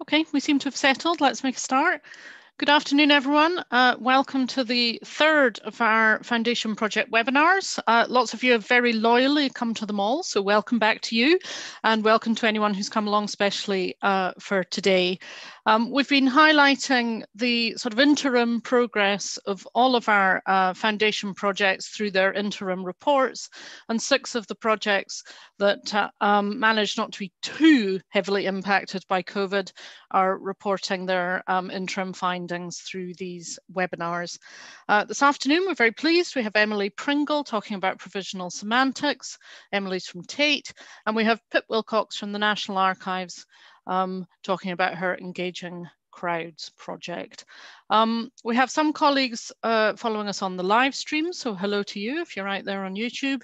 Okay, we seem to have settled. Let's make a start. Good afternoon, everyone. Uh, welcome to the third of our Foundation Project webinars. Uh, lots of you have very loyally come to them all, so welcome back to you and welcome to anyone who's come along specially uh, for today. Um, we've been highlighting the sort of interim progress of all of our uh, foundation projects through their interim reports, and six of the projects that uh, um, managed not to be too heavily impacted by COVID are reporting their um, interim findings through these webinars. Uh, this afternoon, we're very pleased. We have Emily Pringle talking about provisional semantics. Emily's from Tate, and we have Pip Willcox from the National Archives um, talking about her engaging crowds project. Um, we have some colleagues uh, following us on the live stream, so hello to you if you're out there on YouTube.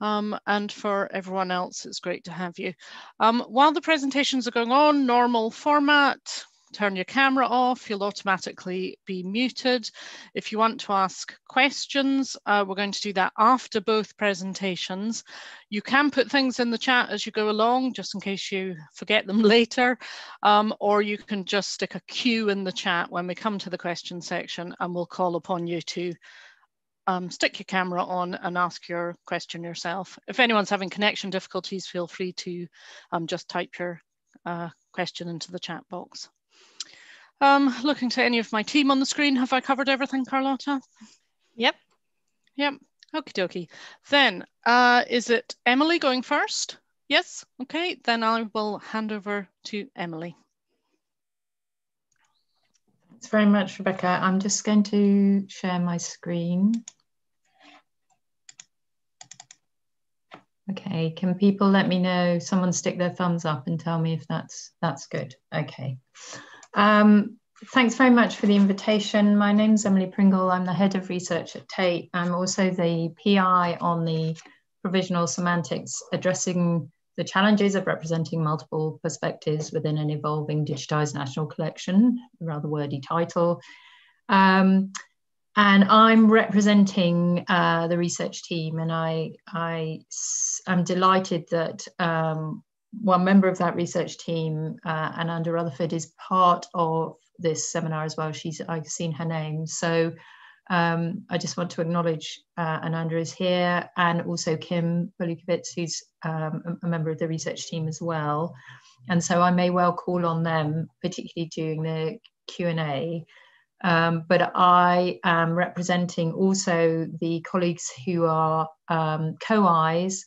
Um, and for everyone else, it's great to have you. Um, while the presentations are going on, normal format, turn your camera off, you'll automatically be muted. If you want to ask questions, uh, we're going to do that after both presentations. You can put things in the chat as you go along, just in case you forget them later, um, or you can just stick a Q in the chat when we come to the question section and we'll call upon you to um, stick your camera on and ask your question yourself. If anyone's having connection difficulties, feel free to um, just type your uh, question into the chat box. Um, looking to any of my team on the screen, have I covered everything, Carlotta? Yep. Yep. Okie dokie. Then, uh, is it Emily going first? Yes. Okay. Then I will hand over to Emily. Thanks very much, Rebecca. I'm just going to share my screen. Okay, can people let me know, someone stick their thumbs up and tell me if that's that's good. Okay. Um, thanks very much for the invitation. My name is Emily Pringle. I'm the head of research at Tate. I'm also the PI on the provisional semantics addressing the challenges of representing multiple perspectives within an evolving digitized national collection, rather wordy title. Um, and I'm representing uh, the research team, and I, I am delighted that um, one member of that research team, uh, Ananda Rutherford, is part of this seminar as well. She's I've seen her name, so um, I just want to acknowledge uh, Ananda is here, and also Kim Bolukovitz, who's um, a member of the research team as well. And so I may well call on them, particularly during the Q and A. Um, but I am representing also the colleagues who are um, co-Is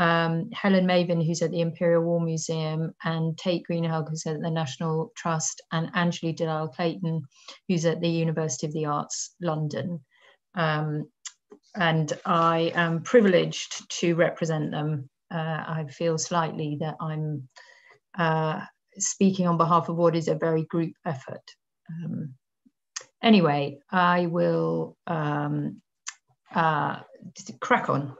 um, Helen Mavin, who's at the Imperial War Museum, and Tate Greenhalgh, who's at the National Trust, and Anjali Dalal Clayton, who's at the University of the Arts, London. Um, and I am privileged to represent them. Uh, I feel slightly that I'm uh, speaking on behalf of what is a very group effort. Um, anyway, I will um, uh, crack on.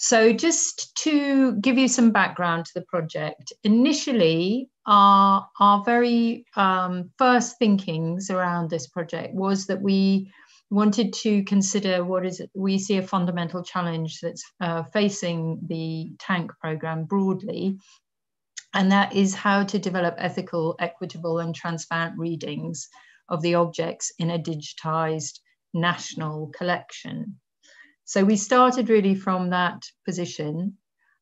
So, just to give you some background to the project, initially, our, our very um, first thinkings around this project was that we wanted to consider what is we see a fundamental challenge that's uh, facing the TaNC program broadly and that is how to develop ethical equitable and transparent readings of the objects in a digitized national collection so we started really from that position.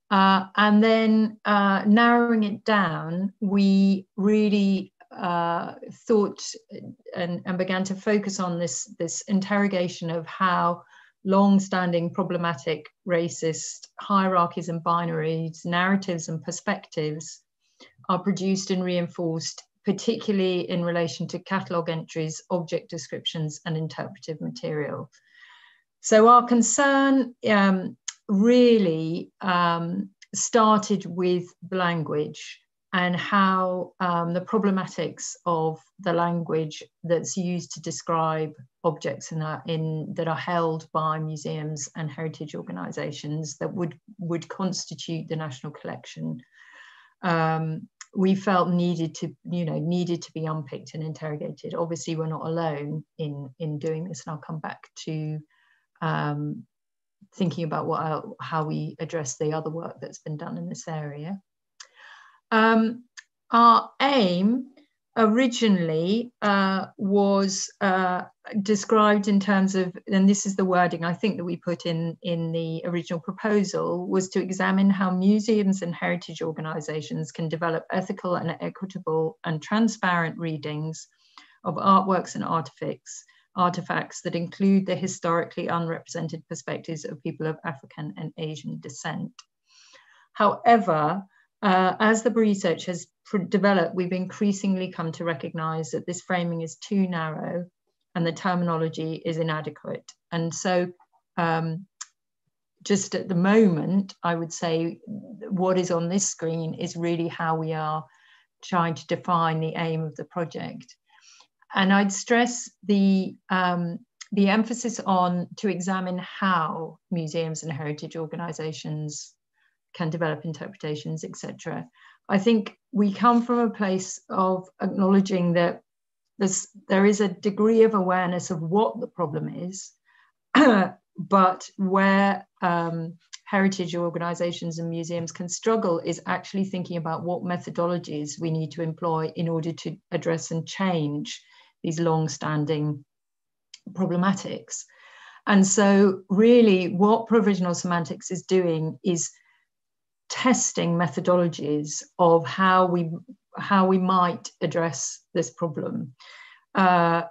Uh, and then uh, narrowing it down, we really uh, thought and, and, began to focus on this, this interrogation of how long-standing problematic racist hierarchies and binaries, narratives and perspectives are produced and reinforced, particularly in relation to catalogue entries, object descriptions, and interpretive material. So our concern um, really um, started with language and how um, the problematics of the language that's used to describe objects in, in, that are held by museums and heritage organisations that would would constitute the national collection. Um, we felt needed to you know needed to be unpicked and interrogated. Obviously, we're not alone in in doing this, and I'll come back to um, thinking about what how we address the other work that's been done in this area. Um, our aim originally uh, was uh, described in terms of, and this is the wording I think that we put in, in the original proposal, was to examine how museums and heritage organizations can develop ethical and equitable and transparent readings of artworks and artifacts, artifacts that include the historically unrepresented perspectives of people of African and Asian descent. However, uh, as the research has developed, we've increasingly come to recognize that this framing is too narrow and the terminology is inadequate. And so, um, just at the moment, I would say what is on this screen is really how we are trying to define the aim of the project. And I'd stress the um, the emphasis on to examine how museums and heritage organizations can develop interpretations, etc. I think we come from a place of acknowledging that there's, there is a degree of awareness of what the problem is, but where um, heritage organizations and museums can struggle is actually thinking about what methodologies we need to employ in order to address and change these long-standing problematics. And so really what provisional semantics is doing is testing methodologies of how we how we might address this problem. Uh,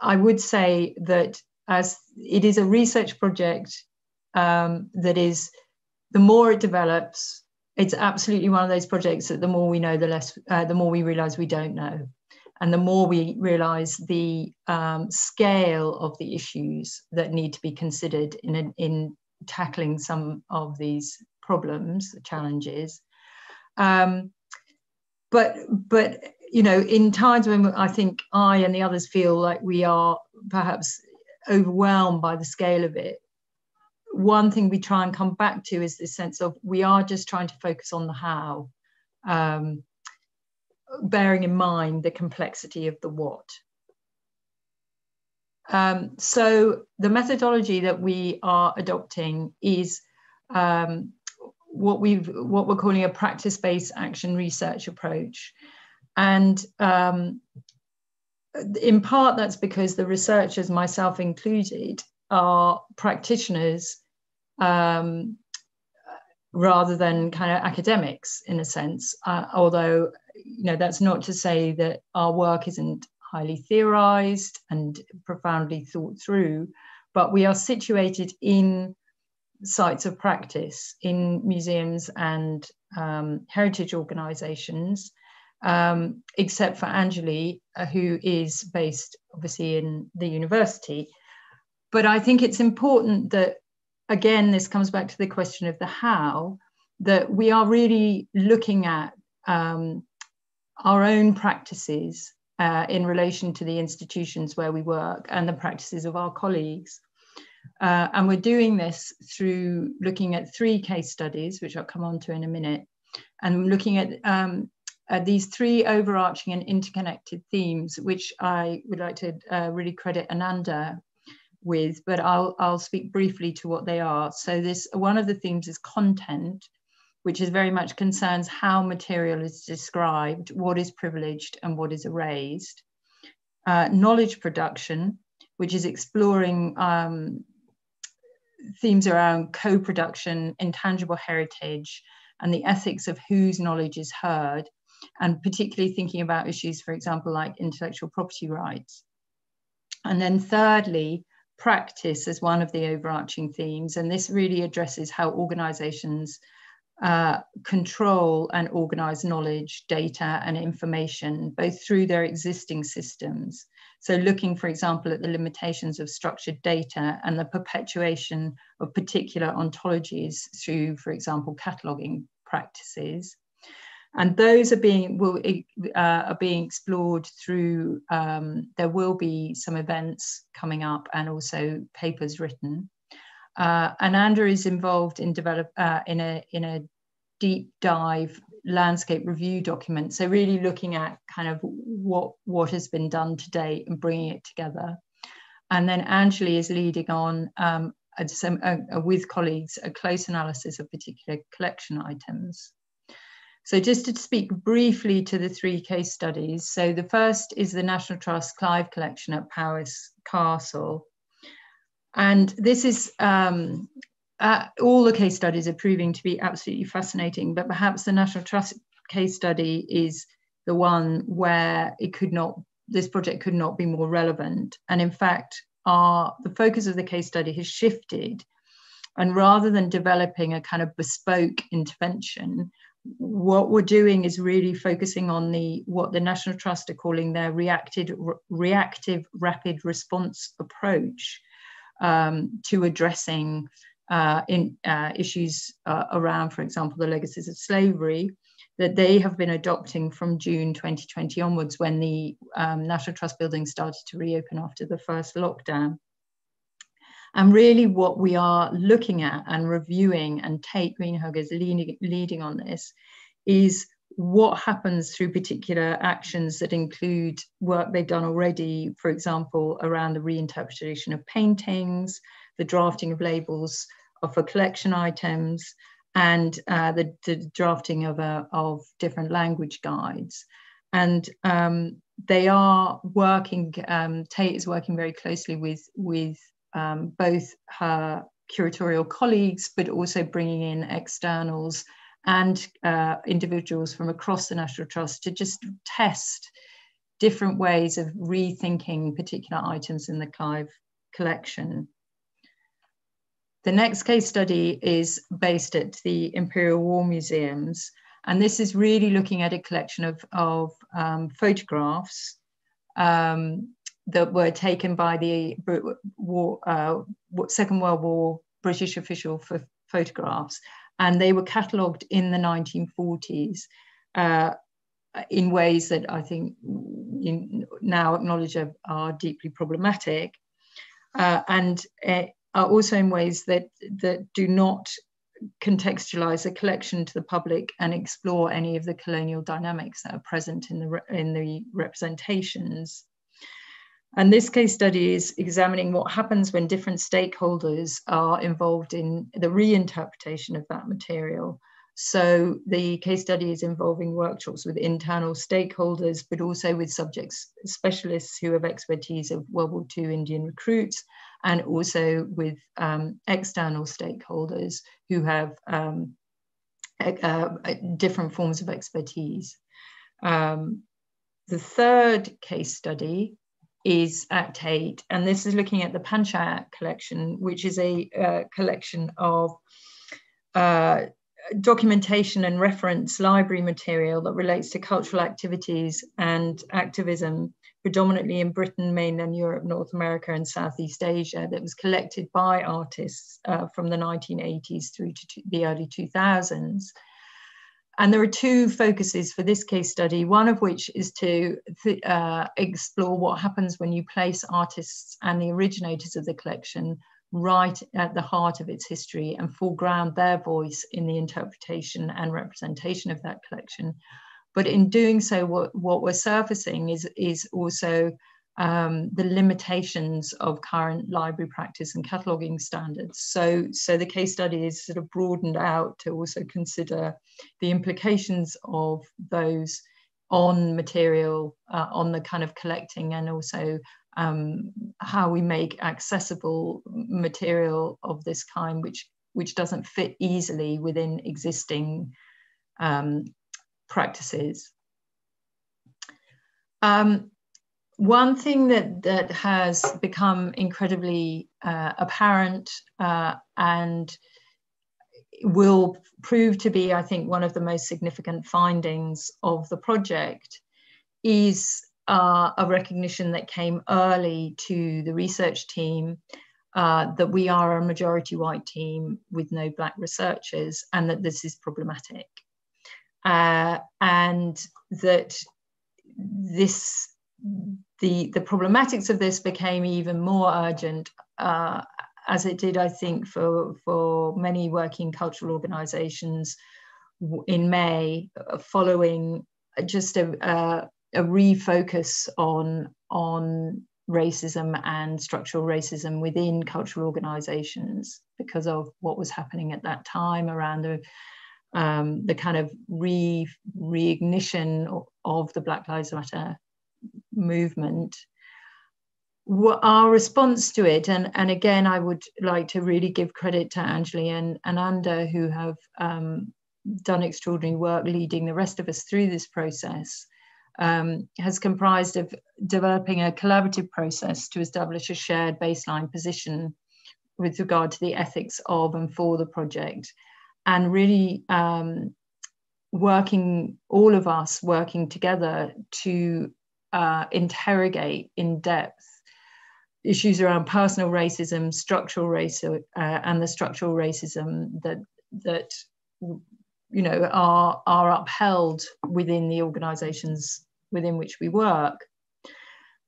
I would say that as it is a research project um, that is, the more it develops, it's absolutely one of those projects that the more we know, the less, uh, the more we realize we don't know. And the more we realize the um, scale of the issues that need to be considered in, in tackling some of these problems, challenges. Um, but but you know, in times when I think I and the others feel like we are perhaps overwhelmed by the scale of it, one thing we try and come back to is this sense of we are just trying to focus on the how, um, bearing in mind the complexity of the what. Um, so the methodology that we are adopting is um, what we've what we're calling a practice-based action research approach and um, in part that's because the researchers myself included are practitioners um, rather than kind of academics in a sense uh, although you know that's not to say that our work isn't highly theorized and profoundly thought through but we are situated in sites of practice in museums and um, heritage organizations, um, except for Anjali, uh, who is based obviously in the university. But I think it's important that, again, this comes back to the question of the how, that we are really looking at um, our own practices uh, in relation to the institutions where we work and the practices of our colleagues. Uh, and we're doing this through looking at three case studies, which I'll come on to in a minute, and looking at, um, at these three overarching and interconnected themes, which I would like to uh, really credit Ananda with, but I'll, I'll speak briefly to what they are. So this one of the themes is content, which is very much concerns how material is described, what is privileged and what is erased. Uh, knowledge production, which is exploring um, themes around co-production, intangible heritage, and the ethics of whose knowledge is heard, and particularly thinking about issues, for example, like intellectual property rights. And then thirdly, practice as one of the overarching themes. And this really addresses how organizations uh, control and organize knowledge, data, and information, both through their existing systems so looking, for example, at the limitations of structured data and the perpetuation of particular ontologies through, for example, cataloging practices. And those are being will uh, are being explored through. Um, there will be some events coming up and also papers written. Uh, and Andrew is involved in develop uh, in a in a deep dive landscape review document. So really looking at kind of what, what has been done to date and bringing it together. And then Anjali is leading on um, a, some, a, a, with colleagues a close analysis of particular collection items. So just to speak briefly to the three case studies. So the first is the National Trust Clive collection at Powis Castle. And this is, um, uh, all the case studies are proving to be absolutely fascinating, but perhaps the National Trust case study is the one where it could not, this project could not be more relevant. And in fact, our, the focus of the case study has shifted. And rather than developing a kind of bespoke intervention, what we're doing is really focusing on the what the National Trust are calling their reacted, reactive rapid response approach um, to addressing uh, in uh, issues uh, around, for example, the legacies of slavery that they have been adopting from June 2020 onwards when the um, National Trust building started to reopen after the first lockdown. And really, what we are looking at and reviewing, and Tate Greenhalgh is leading, leading on this, is what happens through particular actions that include work they've done already, for example, around the reinterpretation of paintings, the drafting of labels for collection items, and uh, the, the, drafting of, a, of different language guides. And um, they are working, um, Tate is working very closely with, with um, both her curatorial colleagues, but also bringing in externals and uh, individuals from across the National Trust to just test different ways of rethinking particular items in the Clive collection. The next case study is based at the Imperial War Museums, and this is really looking at a collection of, of um, photographs um, that were taken by the war, uh, Second World War British official for photographs, and they were catalogued in the 1940s uh, in ways that I think now acknowledge are, are deeply problematic, uh, and uh, are also in ways that that do not contextualize a collection to the public and explore any of the colonial dynamics that are present in the in the representations. And this case study is examining what happens when different stakeholders are involved in the reinterpretation of that material. So the case study is involving workshops with internal stakeholders, but also with subjects specialists who have expertise of World War II Indian recruits, and also with um, external stakeholders who have um, uh, different forms of expertise. Um, the third case study is at Tate, and this is looking at the Panchayat collection, which is a uh, collection of uh, documentation and reference library material that relates to cultural activities and activism, predominantly in Britain, mainland Europe, North America, and Southeast Asia, that was collected by artists uh, from the 1980s through to the early 2000s. And there are two focuses for this case study, one of which is to uh, explore what happens when you place artists and the originators of the collection right at the heart of its history and foreground their voice in the interpretation and representation of that collection. But in doing so, what, what we're surfacing is, is also um, the limitations of current library practice and cataloguing standards. So, so the case study is sort of broadened out to also consider the implications of those on material, uh, on the kind of collecting and also um, how we make accessible material of this kind, which, which doesn't fit easily within existing um, practices. Um, one thing that that has become incredibly uh, apparent uh, and will prove to be, I think, one of the most significant findings of the project is uh, a recognition that came early to the research team uh, that we are a majority white team with no black researchers and that this is problematic. Uh, and that this the, the problematics of this became even more urgent uh, as it did, I think, for, for many working cultural organizations in May, uh, following just a, a, a refocus on, on racism and structural racism within cultural organizations because of what was happening at that time around the um, the kind of re reignition of, of the Black Lives Matter movement. Our response to it, and, and again, I would like to really give credit to Anjali and, and Anda, who have um, done extraordinary work leading the rest of us through this process, um, has comprised of developing a collaborative process to establish a shared baseline position with regard to the ethics of and for the project, and really um, working, all of us working together to uh, interrogate in depth issues around personal racism, structural racism, uh, and the structural racism that that you know are are upheld within the organisations within which we work.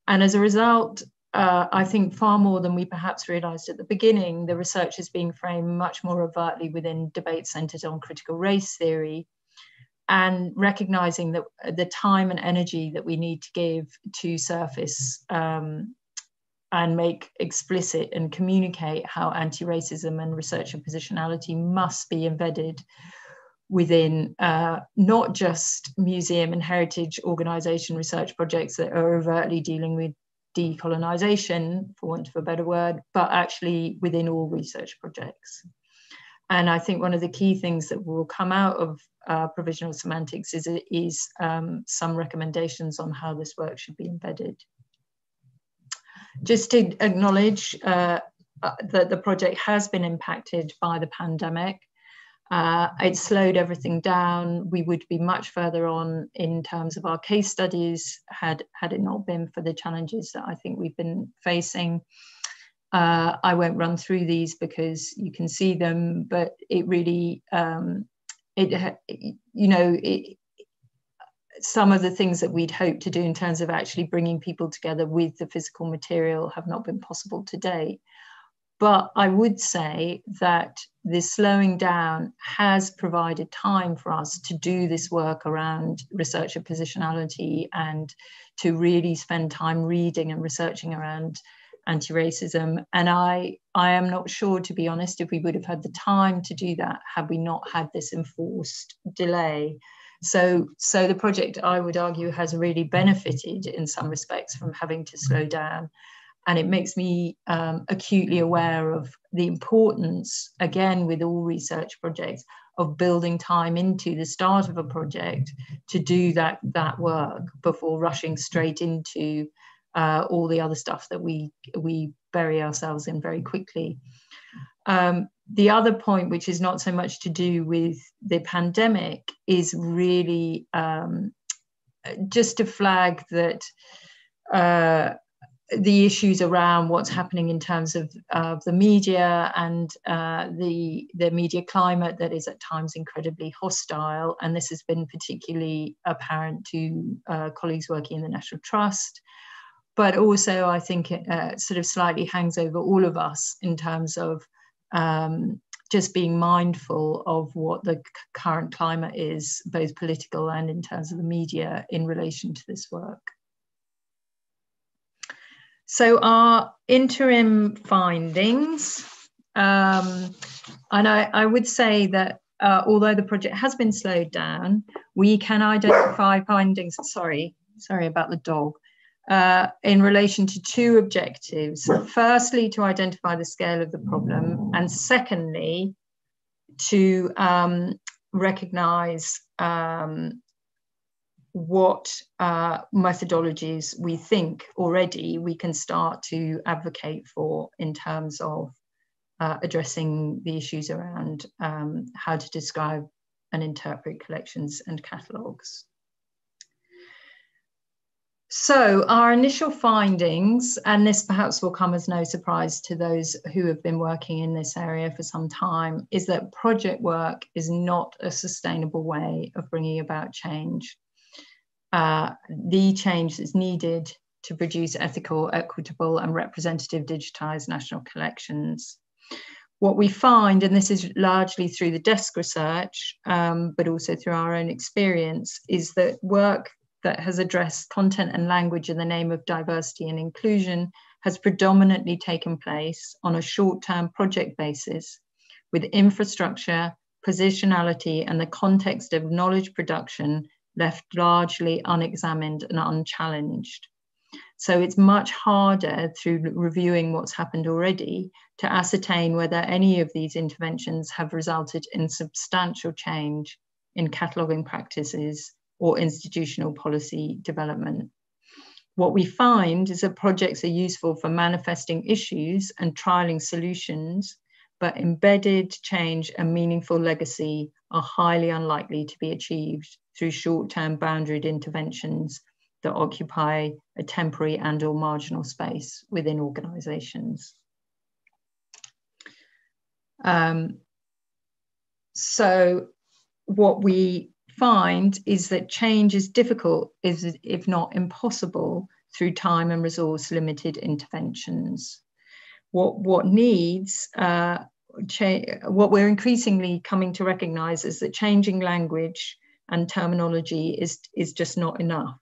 And as a result, uh, I think far more than we perhaps realised at the beginning, the research is being framed much more overtly within debates centred on critical race theory and recognising that the time and energy that we need to give to surface um, and make explicit and communicate how anti-racism and research and positionality must be embedded within uh, not just museum and heritage organisation research projects that are overtly dealing with decolonization, for want of a better word, but actually within all research projects. And I think one of the key things that will come out of uh, provisional semantics is, is um, some recommendations on how this work should be embedded. Just to acknowledge uh, uh that the project has been impacted by the pandemic uh, it slowed everything down. We would be much further on in terms of our case studies had, had it not been for the challenges that I think we've been facing. Uh, I won't run through these because you can see them, but it really, um, it, you know, it, some of the things that we'd hoped to do in terms of actually bringing people together with the physical material have not been possible to date. But I would say that this slowing down has provided time for us to do this work around research of positionality and to really spend time reading and researching around anti-racism. And i i am not sure to be honest if we would have had the time to do that had we not had this enforced delay. So so the project i would argue has really benefited in some respects from having to slow down. And it makes me um, acutely aware of the importance, again, with all research projects, of building time into the start of a project to do that, that work before rushing straight into uh, all the other stuff that we, we bury ourselves in very quickly. Um, the other point, which is not so much to do with the pandemic, is really um, just to flag that uh, the issues around what's happening in terms of uh, the media and uh, the the media climate that is at times incredibly hostile, and this has been particularly apparent to uh, colleagues working in the National Trust, but also I think it uh, sort of slightly hangs over all of us in terms of um, just being mindful of what the current climate is, both political and in terms of the media, in relation to this work. So our interim findings, um, and I, I, would say that uh, although the project has been slowed down, we can identify findings, sorry, sorry about the dog, uh, in relation to two objectives. Firstly, to identify the scale of the problem, and secondly, to um, recognize um, what uh, methodologies we think already we can start to advocate for in terms of uh, addressing the issues around um, how to describe and interpret collections and catalogues. So our initial findings, and this perhaps will come as no surprise to those who have been working in this area for some time, is that project work is not a sustainable way of bringing about change uh, the change that's needed to produce ethical, equitable, and representative digitized national collections. What we find, and this is largely through the desk research, um, but also through our own experience, is that work that has addressed content and language in the name of diversity and inclusion has predominantly taken place on a short term project basis with infrastructure, positionality, and the context of knowledge production left largely unexamined and unchallenged. So it's much harder through reviewing what's happened already to ascertain whether any of these interventions have resulted in substantial change in cataloguing practices or institutional policy development. What we find is that projects are useful for manifesting issues and trialing solutions, but embedded change and meaningful legacy are highly unlikely to be achieved through short-term boundaried interventions that occupy a temporary and or marginal space within organizations. Um, so what we find is that change is difficult, is if not impossible, through time and resource limited interventions. What, what needs, uh, what we're increasingly coming to recognize is that changing language and terminology is, is just not enough.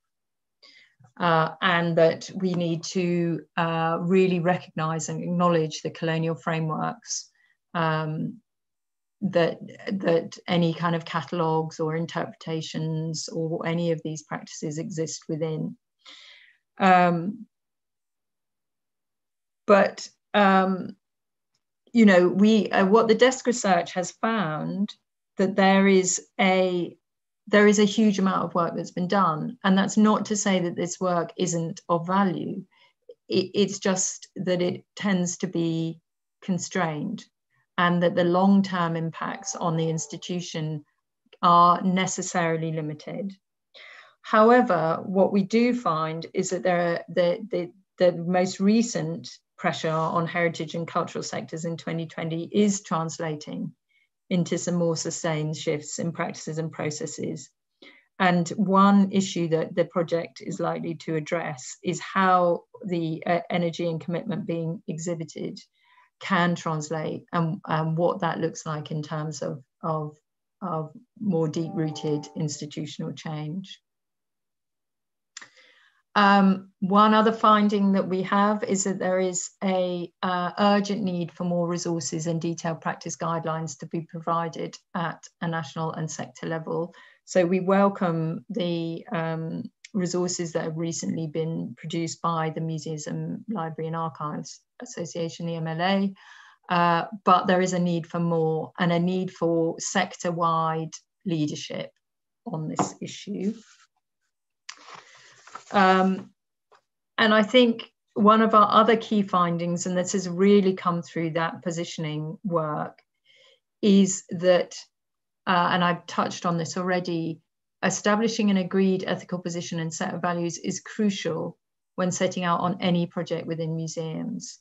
Uh, and that we need to uh, really recognize and acknowledge the colonial frameworks um, that that any kind of catalogues or interpretations or any of these practices exist within. Um, but um, you know, we uh, what the desk research has found that there is a there is a huge amount of work that's been done, and that's not to say that this work isn't of value. It, it's just that it tends to be constrained and that the long term impacts on the institution are necessarily limited. However, what we do find is that there are the, the, the most recent pressure on heritage and cultural sectors in 2020 is translating into some more sustained shifts in practices and processes. And one issue that the project is likely to address is how the uh, energy and commitment being exhibited can translate and, and what that looks like in terms of, of, of more deep rooted institutional change. Um, one other finding that we have is that there is a uh, urgent need for more resources and detailed practice guidelines to be provided at a national and sector level. So we welcome the um, resources that have recently been produced by the Museums and Library and Archives Association, the MLA, uh, but there is a need for more and a need for sector-wide leadership on this issue. Um, and I think one of our other key findings, and this has really come through that positioning work, is that, uh, and I've touched on this already, establishing an agreed ethical position and set of values is crucial when setting out on any project within museums,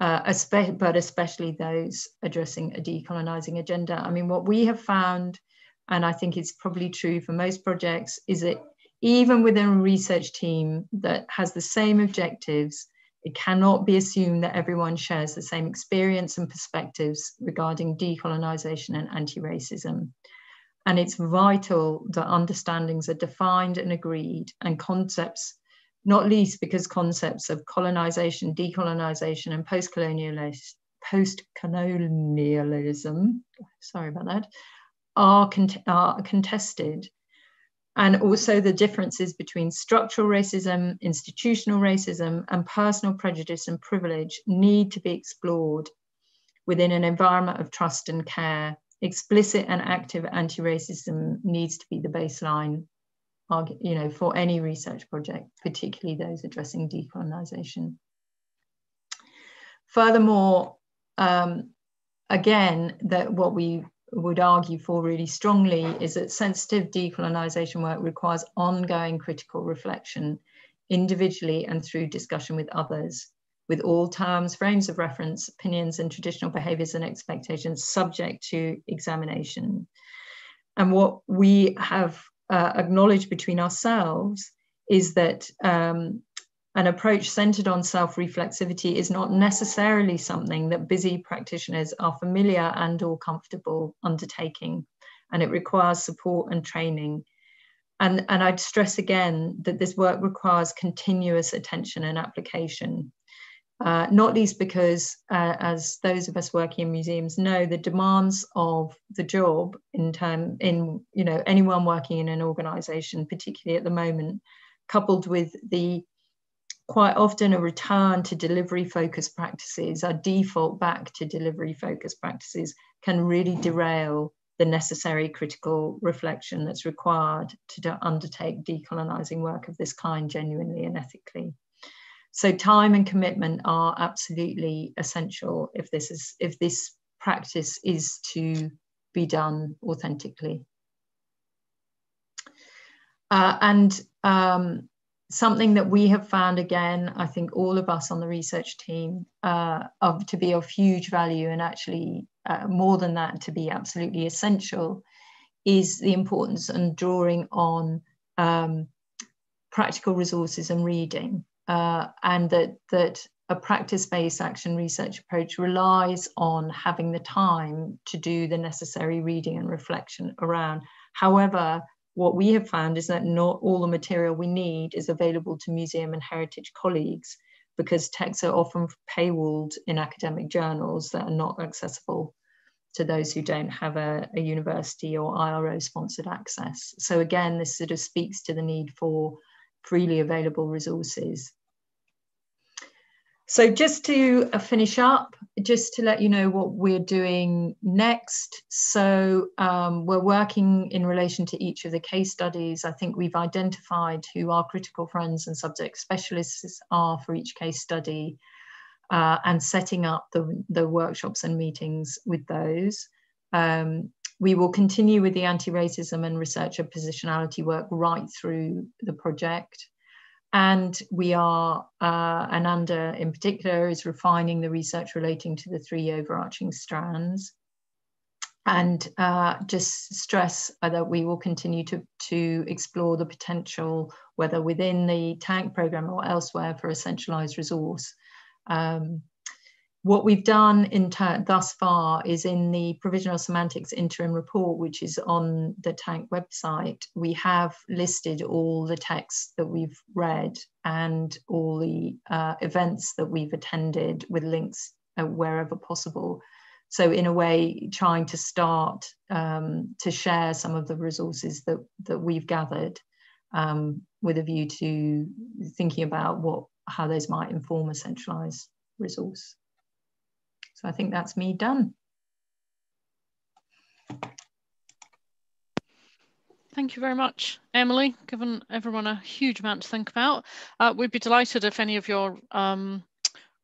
uh, but especially those addressing a decolonizing agenda. I mean, what we have found, and I think it's probably true for most projects, is that even within a research team that has the same objectives, it cannot be assumed that everyone shares the same experience and perspectives regarding decolonization and anti-racism. And it's vital that understandings are defined and agreed and concepts, not least because concepts of colonization, decolonization, and post-colonialism, post-colonialism, sorry about that, are, cont are contested. And also the differences between structural racism, institutional racism, and personal prejudice and privilege need to be explored within an environment of trust and care explicit and active anti-racism needs to be the baseline you know for any research project particularly those addressing decolonization. Furthermore um, again that what we would argue for really strongly is that sensitive decolonization work requires ongoing critical reflection individually and through discussion with others with all terms, frames of reference, opinions, and traditional behaviors and expectations subject to examination. And what we have uh, acknowledged between ourselves is that um, an approach centered on self reflexivity is not necessarily something that busy practitioners are familiar and or comfortable undertaking. And it requires support and training. And, and I'd stress again that this work requires continuous attention and application uh, not least because, uh, as those of us working in museums know, the demands of the job in term in you know anyone working in an organisation, particularly at the moment, coupled with the quite often a return to delivery focused practices, a default back to delivery focused practices, can really derail the necessary critical reflection that's required to undertake decolonising work of this kind genuinely and ethically. So time and commitment are absolutely essential if this is if this practice is to be done authentically. Uh, and um, something that we have found again, I think all of us on the research team, uh, of to be of huge value and actually uh, more than that to be absolutely essential, is the importance and drawing on um, practical resources and reading uh, and that that a practice-based action research approach relies on having the time to do the necessary reading and reflection around. However, what we have found is that not all the material we need is available to museum and heritage colleagues because texts are often paywalled in academic journals that are not accessible to those who don't have a, a university or IRO sponsored access. So again, this sort of speaks to the need for freely available resources. So just to uh, finish up, just to let you know what we're doing next. So um, we're working in relation to each of the case studies. I think we've identified who our critical friends and subject specialists are for each case study uh, and setting up the, the workshops and meetings with those. Um, we will continue with the anti-racism and researcher positionality work right through the project. And we are, uh, Ananda in particular, is refining the research relating to the three overarching strands. And uh, just stress that we will continue to, to explore the potential, whether within the TaNC program or elsewhere, for a centralized resource um, what we've done in thus far is in the provisional semantics interim report, which is on the TaNC website, we have listed all the texts that we've read and all the uh, events that we've attended with links uh, wherever possible. So in a way, trying to start um, to share some of the resources that, that we've gathered um, with a view to thinking about what how those might inform a centralized resource. I think that's me done. Thank you very much, Emily. Given everyone a huge amount to think about, uh, we'd be delighted if any of your um,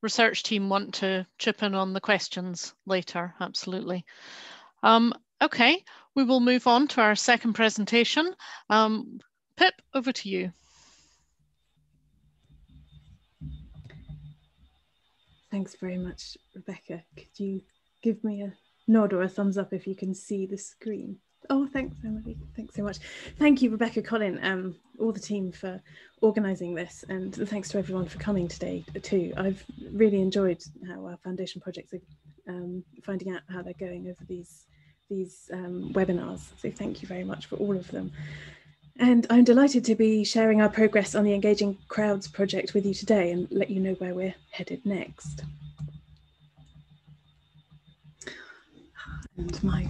research team want to chip in on the questions later, absolutely. Um, okay, we will move on to our second presentation. Um, Pip, over to you. Thanks very much, Rebecca. Could you give me a nod or a thumbs up if you can see the screen? Oh, thanks, Emily. Thanks so much. Thank you, Rebecca, Colin, um, all the team for organising this, and thanks to everyone for coming today too. I've really enjoyed how our foundation projects are um, finding out how they're going over these these um, webinars. So thank you very much for all of them. And I'm delighted to be sharing our progress on the Engaging Crowds project with you today and let you know where we're headed next. And my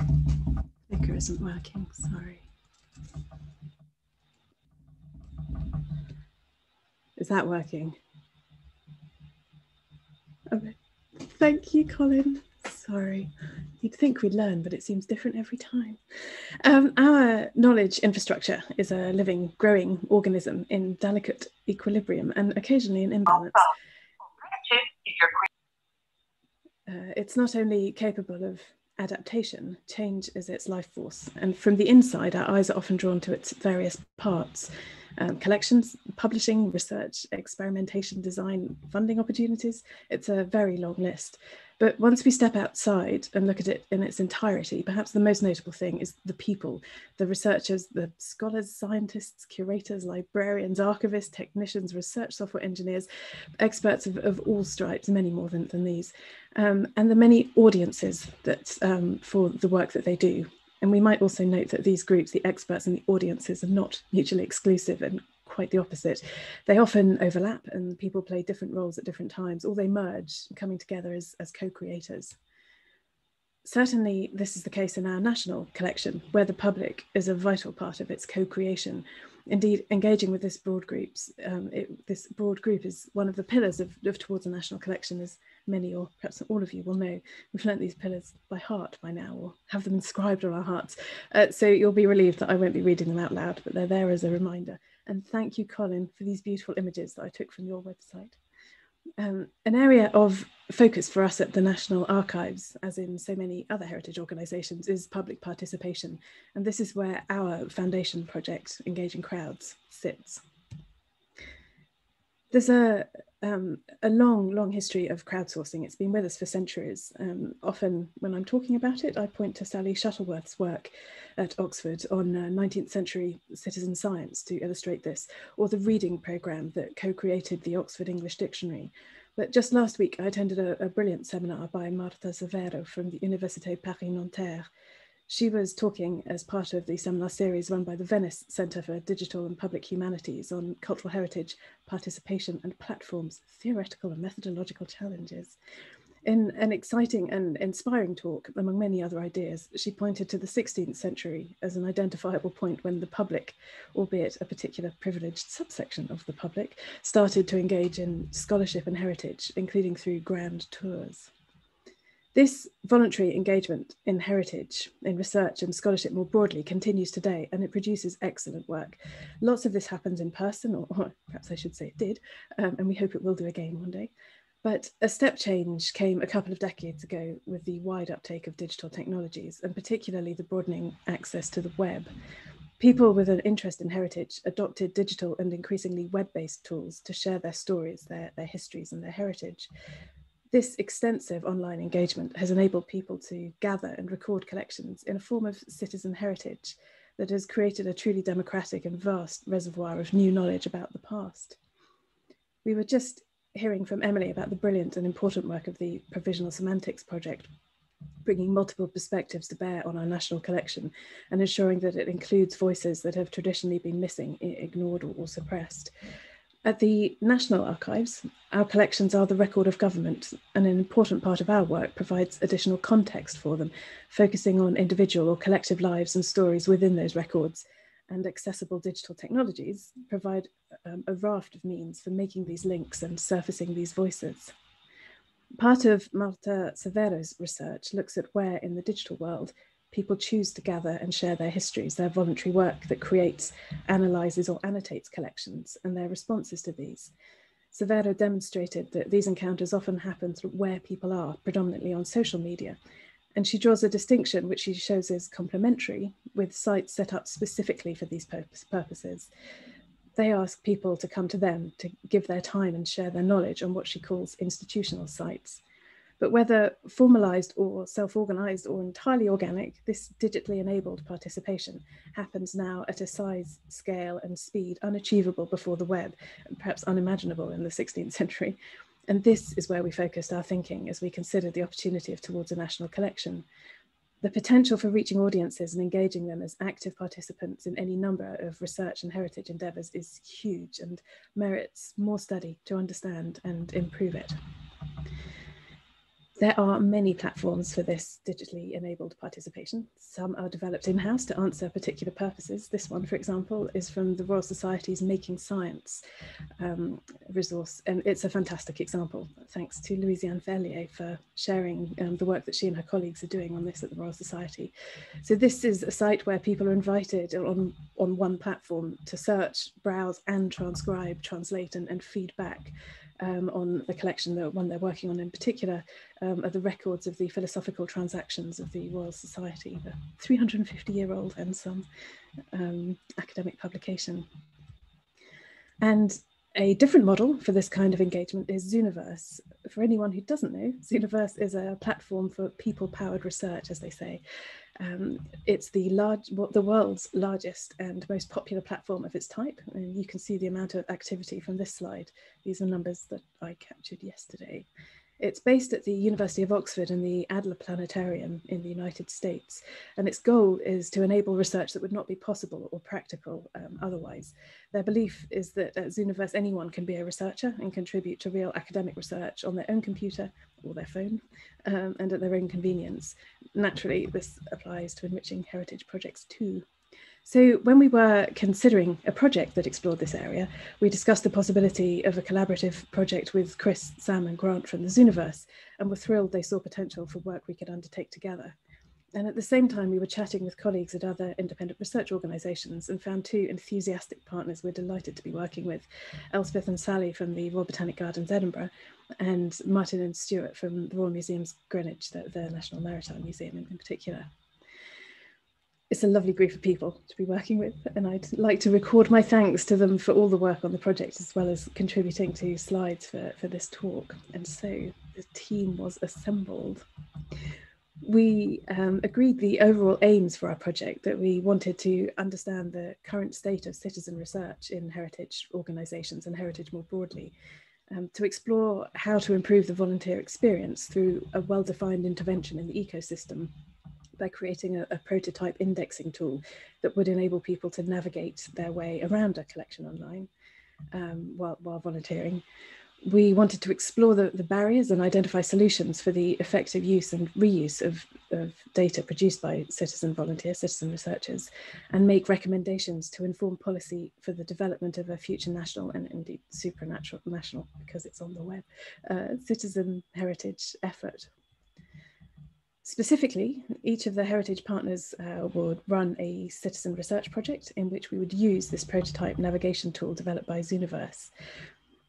clicker isn't working, sorry. Is that working? Okay. Thank you, Colin. Sorry. You'd think we'd learn, but it seems different every time. Um, our knowledge infrastructure is a living, growing organism in delicate equilibrium and occasionally an imbalance. Uh, it's not only capable of adaptation, change is its life force. And from the inside, our eyes are often drawn to its various parts um, collections, publishing, research, experimentation, design, funding opportunities. It's a very long list. But once we step outside and look at it in its entirety, perhaps the most notable thing is the people, the researchers, the scholars, scientists, curators, librarians, archivists, technicians, research software engineers, experts of, of all stripes, many more than, than these, um, and the many audiences that um, for the work that they do. And we might also note that these groups, the experts and the audiences, are not mutually exclusive and quite the opposite. They often overlap and people play different roles at different times, or they merge, coming together as, as co-creators. Certainly, this is the case in our national collection, where the public is a vital part of its co-creation. Indeed, engaging with this broad groups, um, it, this broad group is one of the pillars of, of Towards a National Collection, as many or perhaps all of you will know. We've learnt these pillars by heart by now, or have them inscribed on our hearts. Uh, so you'll be relieved that I won't be reading them out loud, but they're there as a reminder. And thank you, Colin, for these beautiful images that I took from your website. Um, an area of focus for us at the National Archives, as in so many other heritage organisations, is public participation. And this is where our foundation project, Engaging Crowds, sits. There's a, um, a long, long history of crowdsourcing. It's been with us for centuries. Um, often when I'm talking about it, I point to Sally Shuttleworth's work at Oxford on uh, 19th century citizen science to illustrate this, or the reading programme that co-created the Oxford English Dictionary. But just last week, I attended a, a brilliant seminar by Marta Severo from the Université Paris-Nanterre, she was talking as part of the seminar series run by the Venice Centre for Digital and Public Humanities on cultural heritage, participation and platforms, theoretical and methodological challenges. In an exciting and inspiring talk, among many other ideas, she pointed to the 16th century as an identifiable point when the public, albeit a particular privileged subsection of the public, started to engage in scholarship and heritage, including through grand tours. This voluntary engagement in heritage, in research and scholarship more broadly continues today and it produces excellent work. Lots of this happens in person, or, or perhaps I should say it did, um, and we hope it will do again one day. But a step change came a couple of decades ago with the wide uptake of digital technologies and particularly the broadening access to the web. People with an interest in heritage adopted digital and increasingly web-based tools to share their stories, their, their histories and their heritage. This extensive online engagement has enabled people to gather and record collections in a form of citizen heritage that has created a truly democratic and vast reservoir of new knowledge about the past. We were just hearing from Emily about the brilliant and important work of the Provisional Semantics Project, bringing multiple perspectives to bear on our national collection and ensuring that it includes voices that have traditionally been missing, ignored or, suppressed. At the National Archives, our collections are the record of government, and an important part of our work provides additional context for them, focusing on individual or collective lives and stories within those records. And accessible digital technologies provide um, a raft of means for making these links and surfacing these voices. Part of Marta Severo's research looks at where in the digital world people choose to gather and share their histories, their voluntary work that creates, analyses or annotates collections and their responses to these. Severo demonstrated that these encounters often happen where people are, predominantly on social media. And she draws a distinction which she shows is complementary with sites set up specifically for these purpose, purposes. They ask people to come to them to give their time and share their knowledge on what she calls institutional sites. But whether formalized or self-organized or entirely organic, this digitally enabled participation happens now at a size, scale and speed unachievable before the web, and perhaps unimaginable in the 16th century. And this is where we focused our thinking as we considered the opportunity of Towards a National Collection. The potential for reaching audiences and engaging them as active participants in any number of research and heritage endeavours is huge and merits more study to understand and improve it. There are many platforms for this digitally enabled participation. Some are developed in-house to answer particular purposes. This one, for example, is from the Royal Society's Making Science um, resource, and it's a fantastic example. Thanks to Louisiane Ferlier for sharing um, the work that she and her colleagues are doing on this at the Royal Society. So this is a site where people are invited on, on one platform to search, browse and transcribe, translate and, and feedback um, on the collection, the one they're working on in particular, um, are the records of the philosophical transactions of the Royal Society, the 350 year old and some um, academic publication. And a different model for this kind of engagement is Zooniverse. For anyone who doesn't know, Zooniverse is a platform for people-powered research, as they say. Um, it's the large, the world's largest and most popular platform of its type. And you can see the amount of activity from this slide. These are numbers that I captured yesterday. It's based at the University of Oxford and the Adler Planetarium in the United States. And its goal is to enable research that would not be possible or practical um, otherwise. Their belief is that at Zooniverse, anyone can be a researcher and contribute to real academic research on their own computer or their phone um, and at their own convenience. Naturally, this applies to enriching heritage projects too. So when we were considering a project that explored this area, we discussed the possibility of a collaborative project with Chris, Sam and Grant from the Zooniverse, and were thrilled they saw potential for work we could undertake together. And at the same time, we were chatting with colleagues at other independent research organisations and found two enthusiastic partners we're delighted to be working with, Elspeth and Sally from the Royal Botanic Gardens, Edinburgh, and Martin and Stuart from the Royal Museums Greenwich, the, the National Maritime Museum in, in particular it's a lovely group of people to be working with and I'd like to record my thanks to them for all the work on the project as well as contributing to slides for, for this talk. And so the team was assembled. We um, agreed the overall aims for our project that we wanted to understand the current state of citizen research in heritage organisations and heritage more broadly, um, to explore how to improve the volunteer experience through a well-defined intervention in the ecosystem by creating a, a, prototype indexing tool that would enable people to navigate their way around a collection online um, while, while volunteering. We wanted to explore the, the barriers and identify solutions for the effective use and reuse of, of data produced by citizen volunteers, citizen researchers, and make recommendations to inform policy for the development of a future national and indeed supernatural national, because it's on the web, uh, citizen heritage effort Specifically, each of the heritage partners uh, would run a citizen research project in which we would use this prototype navigation tool developed by Zooniverse.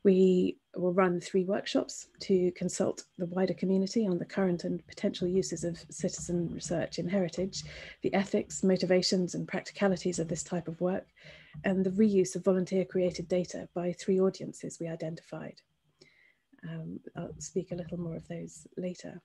We will run three workshops to consult the wider community on the current and potential uses of citizen research in heritage, the ethics, motivations and practicalities of this type of work, and the reuse of volunteer created data by three audiences we identified. Um, I'll speak a little more of those later.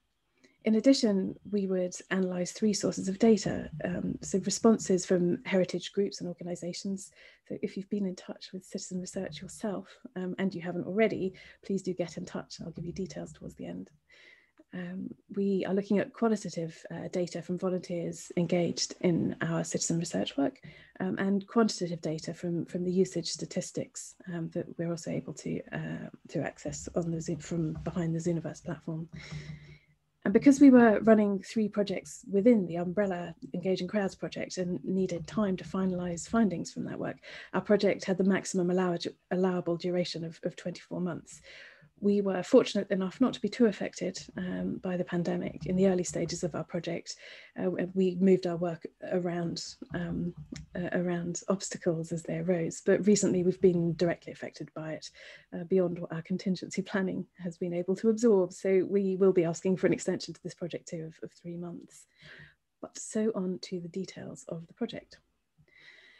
In addition, we would analyse three sources of data, um, so responses from heritage groups and organisations. So if you've been in touch with citizen research yourself um, and you haven't already, please do get in touch. I'll give you details towards the end. Um, we are looking at qualitative uh, data from volunteers engaged in our citizen research work um, and quantitative data from, from the usage statistics um, that we're also able to, uh, to access on the from behind the Zooniverse platform. And because we were running three projects within the umbrella Engaging Crowds project and needed time to finalise findings from that work, our project had the maximum allowable duration of, of 24 months, we were fortunate enough not to be too affected um, by the pandemic in the early stages of our project. Uh, we moved our work around um, uh, around obstacles as they arose, but recently we've been directly affected by it uh, beyond what our contingency planning has been able to absorb. So we will be asking for an extension to this project too of, of three months. But so on to the details of the project.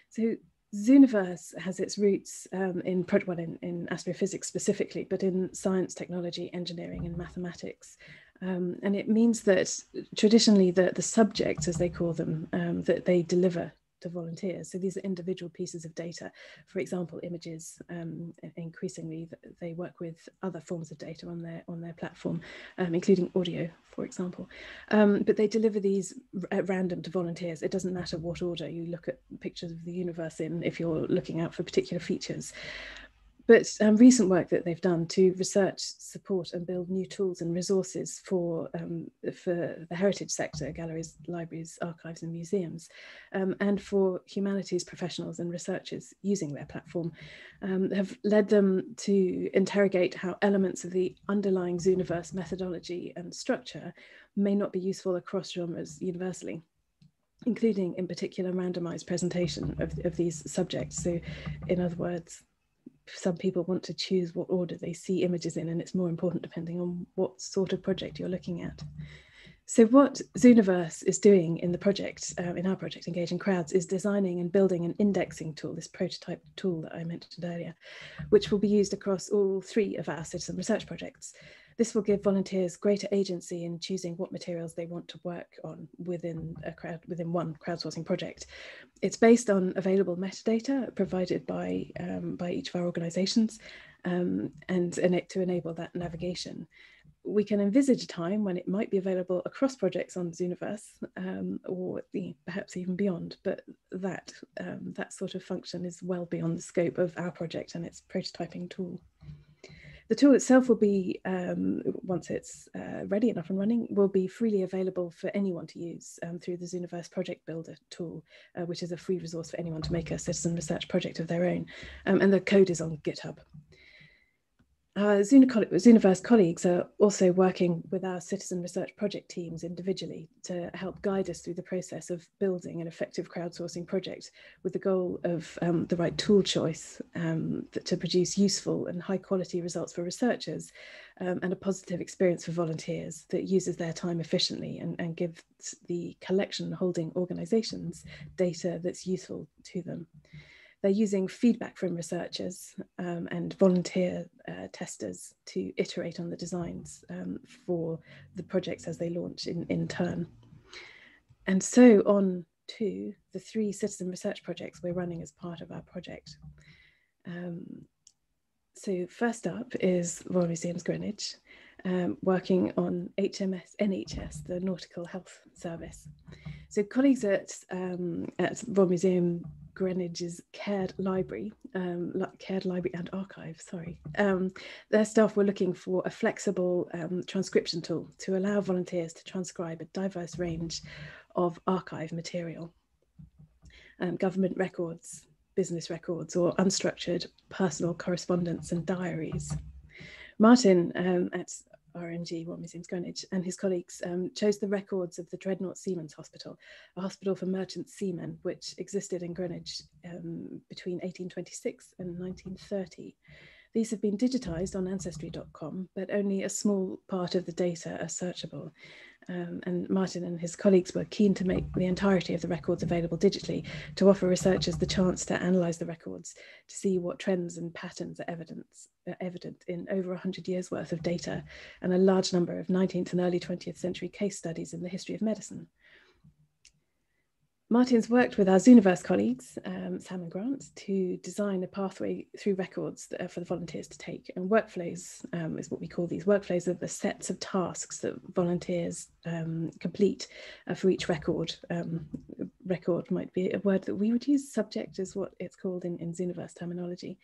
So Zooniverse has its roots um, in, well, in, in, astrophysics specifically, but in science, technology, engineering, and mathematics. Um, and it means that traditionally the, the subjects, as they call them, um, that they deliver to volunteers. So these are individual pieces of data. For example, images. Um, increasingly, they work with other forms of data on their on their platform, um, including audio, for example. Um, but they deliver these at random to volunteers. It doesn't matter what order you look at pictures of the universe in if you're looking out for particular features. But um, recent work that they've done to research, support and build new tools and resources for, um, for the heritage sector, galleries, libraries, archives and museums, um, and for humanities professionals and researchers using their platform, um, have led them to interrogate how elements of the underlying Zooniverse methodology and structure may not be useful across genres universally including in particular randomized presentation of, of these subjects. So in other words, some people want to choose what order they see images in, and it's more important depending on what sort of project you're looking at. So what Zooniverse is doing in the project, uh, in our project, Engaging Crowds, is designing and building an indexing tool, this prototype tool that I mentioned earlier, which will be used across all three of our citizen research projects. This will give volunteers greater agency in choosing what materials they want to work on within a crowd within one crowdsourcing project. It's based on available metadata provided by um, by each of our organisations, um, and, to enable that navigation we can envisage a time when it might be available across projects on Zooniverse um, or the, perhaps even beyond, but that, um, that sort of function is well beyond the scope of our project and its prototyping tool. The tool itself will be, um, once it's uh, ready up and running, will be freely available for anyone to use um, through the Zooniverse Project Builder tool, uh, which is a free resource for anyone to make a citizen research project of their own. Um, and the code is on GitHub. Our Zooniverse colleagues are also working with our citizen research project teams individually to help guide us through the process of building an effective crowdsourcing project with the goal of um, the right tool choice um, to produce useful and high quality results for researchers um, and a positive experience for volunteers that uses their time efficiently and, and gives the collection holding organizations data that's useful to them. They're using feedback from researchers um, and volunteer uh, testers to iterate on the designs um, for the projects as they launch in, in turn. And so on to the three citizen research projects we're running as part of our project. Um, so first up is Royal Museums Greenwich, um, working on HMS NHS, the Nautical Health Service. So colleagues at, um, at Royal Museum Greenwich's Caird Library, um, Library and Archive, sorry. Um, their staff were looking for a flexible um, transcription tool to allow volunteers to transcribe a diverse range of archive material, um, government records, business records, or unstructured personal correspondence and diaries. Martin um, at RMG, Royal Museums Greenwich, and his colleagues um, chose the records of the Dreadnought Seamen's Hospital, a hospital for merchant seamen, which existed in Greenwich um, between 1826 and 1930. These have been digitised on Ancestry.com, but only a small part of the data are searchable. Um, and Martin and his colleagues were keen to make the entirety of the records available digitally to offer researchers the chance to analyse the records to see what trends and patterns are, evidence, are evident in over 100 years worth of data and a large number of 19th and early 20th century case studies in the history of medicine. Martin's worked with our Zooniverse colleagues, um, Sam and Grant, to design a pathway through records for the volunteers to take. And workflows um, is what we call these workflows are the sets of tasks that volunteers um, complete uh, for each record. Um, record might be a word that we would use, subject is what it's called in, in Zooniverse terminology.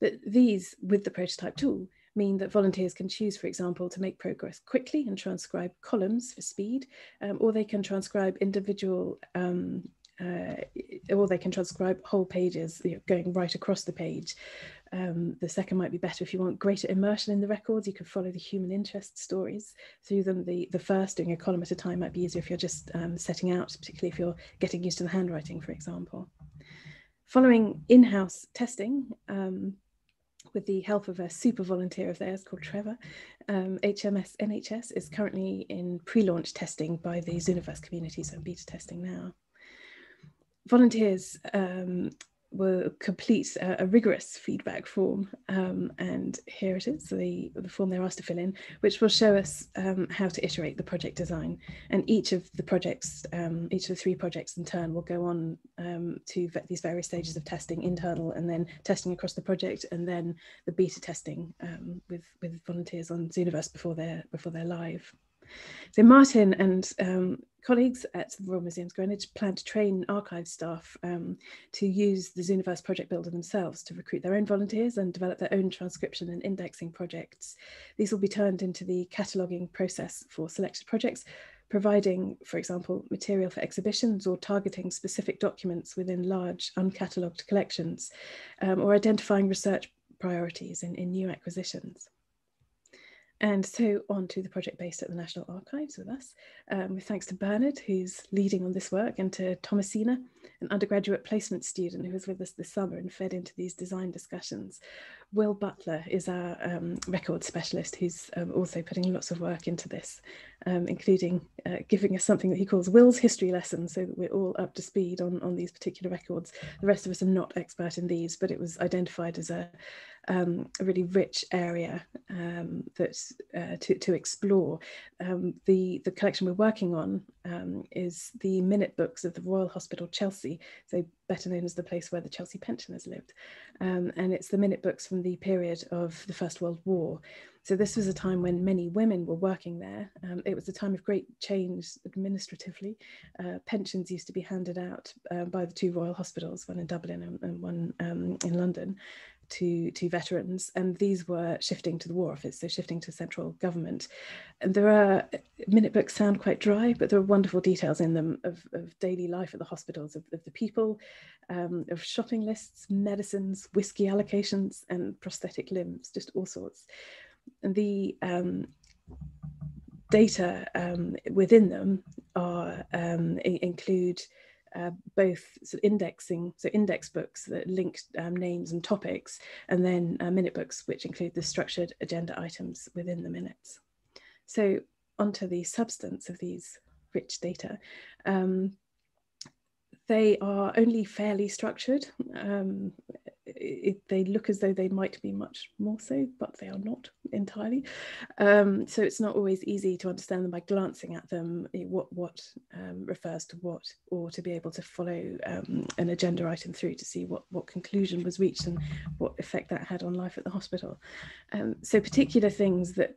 But these, with the prototype tool, mean that volunteers can choose, for example, to make progress quickly and transcribe columns for speed, um, or they can transcribe individual, um, uh, or they can transcribe whole pages you know, going right across the page. Um, the second might be better if you want greater immersion in the records. You can follow the human interest stories through them. The, the first, doing a column at a time, might be easier if you're just um, setting out, particularly if you're getting used to the handwriting, for example. Following in-house testing, um, with the help of a super volunteer of theirs called Trevor. Um, HMS NHS is currently in pre-launch testing by the Zooniverse community, so beta testing now. Volunteers um, will complete a, a rigorous feedback form um, and here it is the, the form they're asked to fill in which will show us um, how to iterate the project design. And each of the projects um, each of the three projects in turn will go on um, to these various stages of testing internal and then testing across the project and then the beta testing um, with with volunteers on Zooniverse before they're before they're live so Martin and um, colleagues at the Royal Museums Greenwich plan to train archive staff um, to use the Zooniverse Project Builder themselves to recruit their own volunteers and develop their own transcription and indexing projects. These will be turned into the cataloguing process for selected projects, providing, for example, material for exhibitions or targeting specific documents within large uncatalogued collections, um, or identifying research priorities in, in new acquisitions. And so on to the project based at the National Archives with us, um, with thanks to Bernard, who's leading on this work, and to Thomasina, an undergraduate placement student who was with us this summer and fed into these design discussions. Will Butler is our um, record specialist who's um, also putting lots of work into this, um, including uh, giving us something that he calls Will's history lesson so that we're all up to speed on, on these particular records. The rest of us are not expert in these, but it was identified as a, um, a really rich area um, that's uh, to, to explore. Um, the, the collection we're working on um, is the minute books of the Royal Hospital Chelsea, so better known as the place where the Chelsea pensioners lived. Um, and it's the minute books from the period of the First World War. So this was a time when many women were working there. Um, it was a time of great change administratively. Uh, pensions used to be handed out uh, by the two royal hospitals, one in Dublin and, and one um, in London, to, to veterans. And these were shifting to the War Office, so shifting to central government. And there are, minute books sound quite dry, but there are wonderful details in them of, of daily life at the hospitals, of, of the people, um, of shopping lists, medicines, whiskey allocations, and prosthetic limbs, just all sorts And the um, data um, within them are um, include uh, both sort of indexing, so index books that link um, names and topics, and then uh, minute books, which include the structured agenda items within the minutes. So onto the substance of these rich data. Um, they are only fairly structured. Um, it, they look as though they might be much more so, but they are not entirely. Um, so it's not always easy to understand them by glancing at them, what what um, refers to what, or to be able to follow um, an agenda item through to see what what conclusion was reached and what effect that had on life at the hospital. Um, so particular things that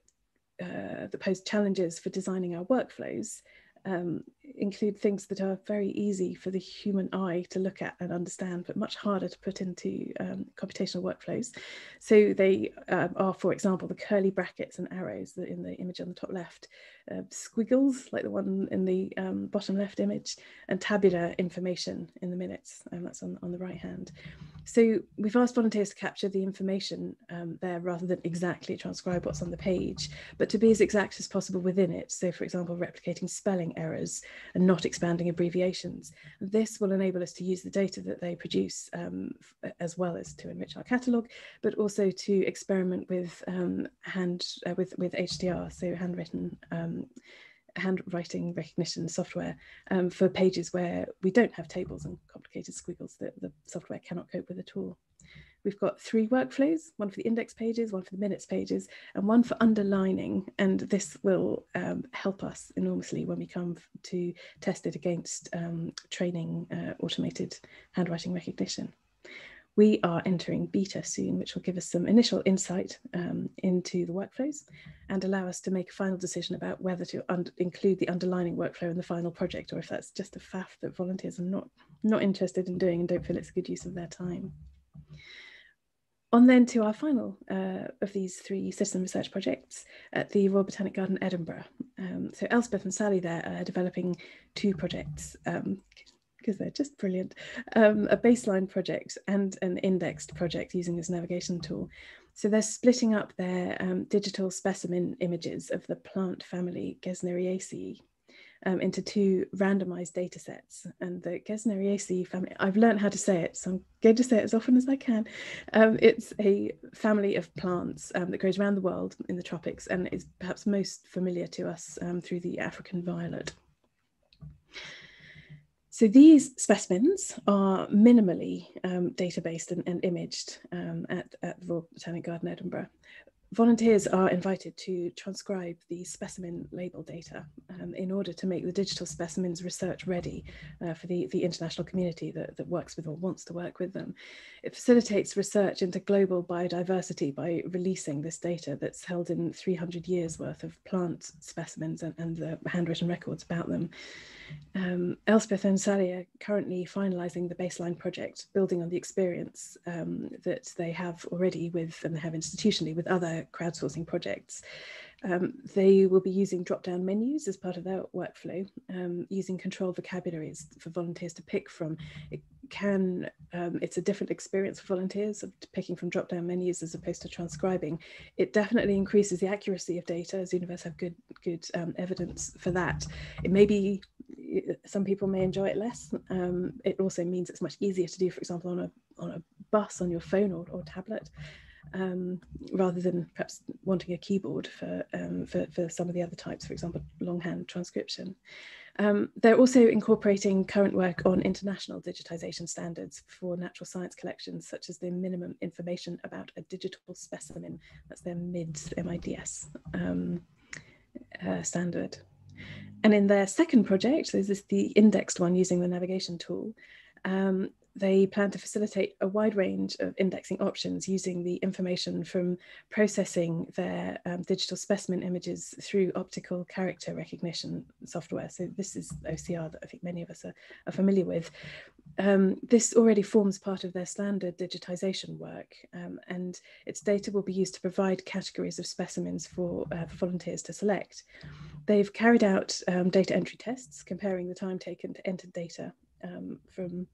uh, that pose challenges for designing our workflows um, include things that are very easy for the human eye to look at and understand, but much harder to put into um, computational workflows. So they uh, are, for example, the curly brackets and arrows in the image on the top left, uh, squiggles like the one in the um, bottom left image, and tabular information in the minutes, and that's on, on the right hand. So we've asked volunteers to capture the information um, there rather than exactly transcribe what's on the page, but to be as exact as possible within it. So for example, replicating spelling errors and not expanding abbreviations. This will enable us to use the data that they produce um, as well as to enrich our catalogue, but also to experiment with um, hand uh, with, with HTR, so handwritten um, handwriting recognition software um, for pages where we don't have tables and complicated squiggles that the software cannot cope with at all. We've got three workflows, one for the index pages, one for the minutes pages, and one for underlining. And this will um, help us enormously when we come to test it against um, training uh, automated handwriting recognition we are entering beta soon, which will give us some initial insight um, into the workflows and allow us to make a final decision about whether to include the underlining workflow in the final project or if that's just a faff that volunteers are not, not interested in doing and don't feel it's a good use of their time. On then to our final uh, of these three citizen research projects at the Royal Botanic Garden, Edinburgh. Um, so Elspeth and Sally there are developing two projects. Um, because they're just brilliant, um, a baseline project and an indexed project using this navigation tool. So they're splitting up their um, digital specimen images of the plant family Gesneriaceae um, into two randomized data sets. And the Gesneriaceae family, I've learned how to say it, so I'm going to say it as often as I can. Um, it's a family of plants um, that grows around the world in the tropics and is perhaps most familiar to us um, through the African violet. So these specimens are minimally um, databased and, and imaged um, at, at the Royal Botanic Garden, Edinburgh volunteers are invited to transcribe the specimen label data um, in order to make the digital specimens research ready uh, for the, the international community that, that works with or wants to work with them. It facilitates research into global biodiversity by releasing this data that's held in 300 years worth of plant specimens and, and the handwritten records about them. Um, Elspeth and Sally are currently finalising the baseline project, building on the experience um, that they have already with and they have institutionally with other crowdsourcing projects. Um, they will be using drop-down menus as part of their workflow, um, using controlled vocabularies for volunteers to pick from. It can, um, it's a different experience for volunteers of picking from drop-down menus as opposed to transcribing. It definitely increases the accuracy of data as universities have good, good um, evidence for that. It may be, some people may enjoy it less. Um, it also means it's much easier to do, for example, on a, on a bus on your phone or, or tablet um, rather than perhaps wanting a keyboard for, um, for, for some of the other types, for example, longhand transcription. Um, they're also incorporating current work on international digitisation standards for natural science collections, such as the minimum information about a digital specimen. That's their MIDS, M-I-D-S um, uh, standard. And in their second project, this is the indexed one using the navigation tool, um, they plan to facilitate a wide range of indexing options using the information from processing their um, digital specimen images through optical character recognition software. So this is OCR that I think many of us are, are familiar with. Um, this already forms part of their standard digitization work um, and its data will be used to provide categories of specimens for, uh, for volunteers to select. They've carried out um, data entry tests comparing the time taken to enter data um, from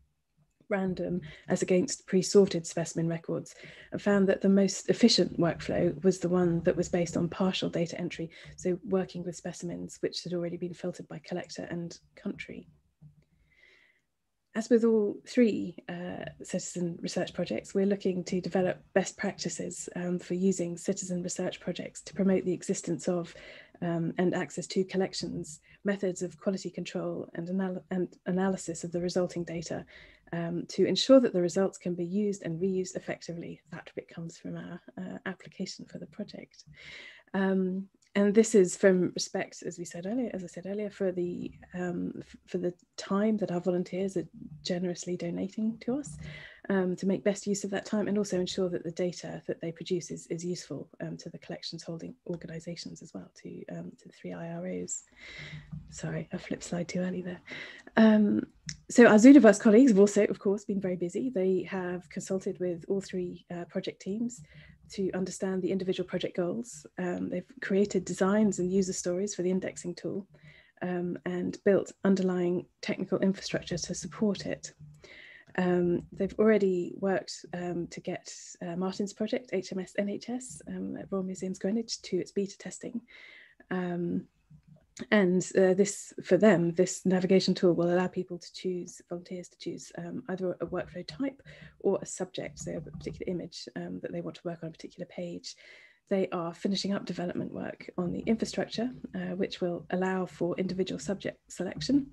random as against pre-sorted specimen records and found that the most efficient workflow was the one that was based on partial data entry, so working with specimens which had already been filtered by collector and country. As with all three uh, citizen research projects, we're looking to develop best practices um, for using citizen research projects to promote the existence of um, and access to collections, methods of quality control and, anal and analysis of the resulting data um, to ensure that the results can be used and reused effectively. That bit comes from our uh, application for the project. Um, and this is from respect, as we said earlier, as I said earlier, for the um, for the time that our volunteers are generously donating to us um, to make best use of that time and also ensure that the data that they produce is, is useful um, to the collections holding organisations as well, to, um, to the three IROs. Sorry, I flipped slide too early there. Um, so our Zooniverse colleagues have also, of course, been very busy. They have consulted with all three uh, project teams to understand the individual project goals. Um, they've created designs and user stories for the indexing tool um, and built underlying technical infrastructure to support it. Um, they've already worked um, to get uh, Martin's project, HMS NHS, um, at Royal Museums Greenwich to its beta testing. Um, and uh, this, for them, this navigation tool will allow people to choose, volunteers to choose um, either a workflow type or a subject, so a particular image um, that they want to work on a particular page. They are finishing up development work on the infrastructure, uh, which will allow for individual subject selection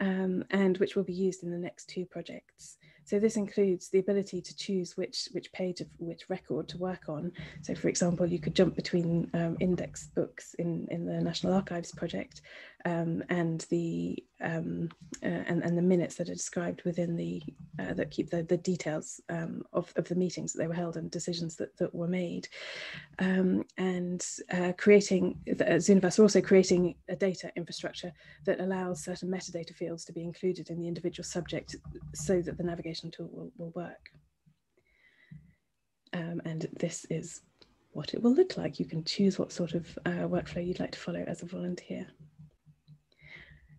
um, and which will be used in the next two projects. So this includes the ability to choose which, which page of which record to work on. So for example, you could jump between um, index books in, in the National Archives project um, and the um, uh, and, and the minutes that are described within the uh, that keep the, the details um, of, of the meetings that they were held and decisions that, that were made. Um, and uh, creating uh, Zooniverse are also creating a data infrastructure that allows certain metadata fields to be included in the individual subject so that the navigation tool will, will work. Um, and this is what it will look like. You can choose what sort of uh, workflow you'd like to follow as a volunteer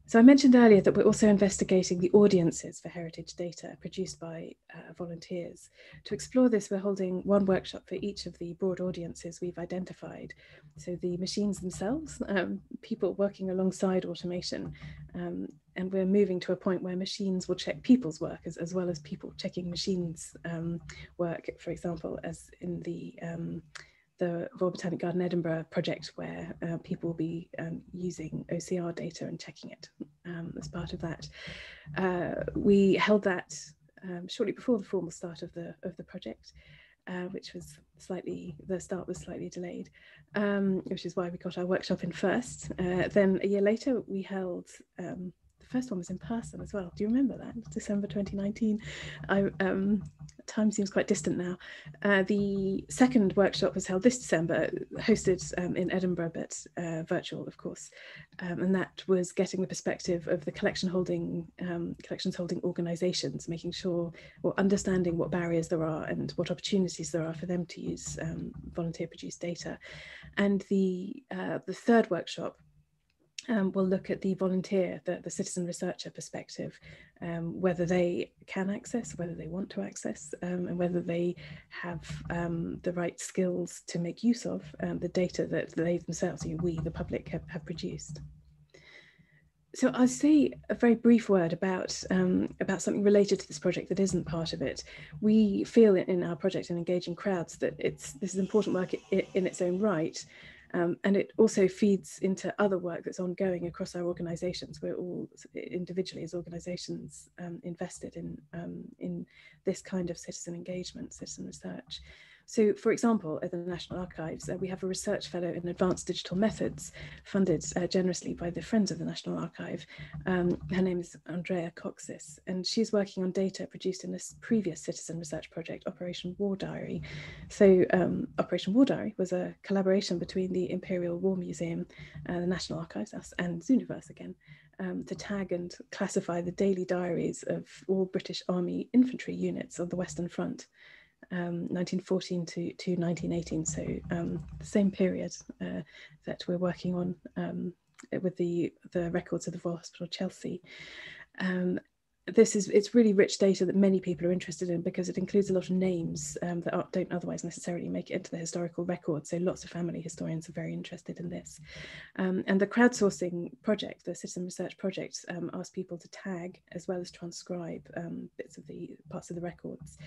so I mentioned earlier that we're also investigating the audiences for heritage data produced by uh, volunteers. To explore this, we're holding one workshop for each of the broad audiences we've identified. So the machines themselves, um, people working alongside automation, um, and we're moving to a point where machines will check people's work as, as well as people checking machines um, work, for example, as in the um, the Royal Botanic Garden Edinburgh project where uh, people will be um, using OCR data and checking it um, as part of that. Uh, we held that um, shortly before the formal start of the of the project, uh, which was slightly the start was slightly delayed, um, which is why we got our workshop in first. Uh, then a year later, we held um, first one was in person as well. Do you remember that? December 2019. I, um, time seems quite distant now. Uh, the second workshop was held this December, hosted um, in Edinburgh, but uh, virtual, of course. Um, and that was getting the perspective of the collection holding, um, collections holding organisations, making sure or understanding what barriers there are and what opportunities there are for them to use um, volunteer produced data. And the, uh, the third workshop um, we'll look at the volunteer, the, the citizen researcher perspective, um, whether they can access, whether they want to access, um, and whether they have um, the right skills to make use of um, the data that they themselves, you, we, the public, have, have produced. So I'll say a very brief word about um, about something related to this project that isn't part of it. We feel in our project in engaging crowds that it's this is important work in its own right, Um, and it also feeds into other work that's ongoing across our organisations. We're all individually as organisations um, invested in, um, in this kind of citizen engagement, citizen research. So, for example, at the National Archives, uh, we have a research fellow in advanced digital methods funded uh, generously by the Friends of the National Archive. Um, her name is Andrea Kocsis, and she's working on data produced in this previous citizen research project, Operation War Diary. So, um, Operation War Diary was a collaboration between the Imperial War Museum, uh, the National Archives, us, and Zooniverse again. Um, to tag and classify the daily diaries of all British Army infantry units on the Western Front um, 1914 to, to 1918, so um, the same period uh, that we're working on um, with the, the records of the Royal Hospital Chelsea. Um, this is it's really rich data that many people are interested in because it includes a lot of names um, that are, don't otherwise necessarily make it into the historical record. So lots of family historians are very interested in this. Um, and the crowdsourcing project, the citizen research project, asks people to tag as well as transcribe bits of the parts of the records.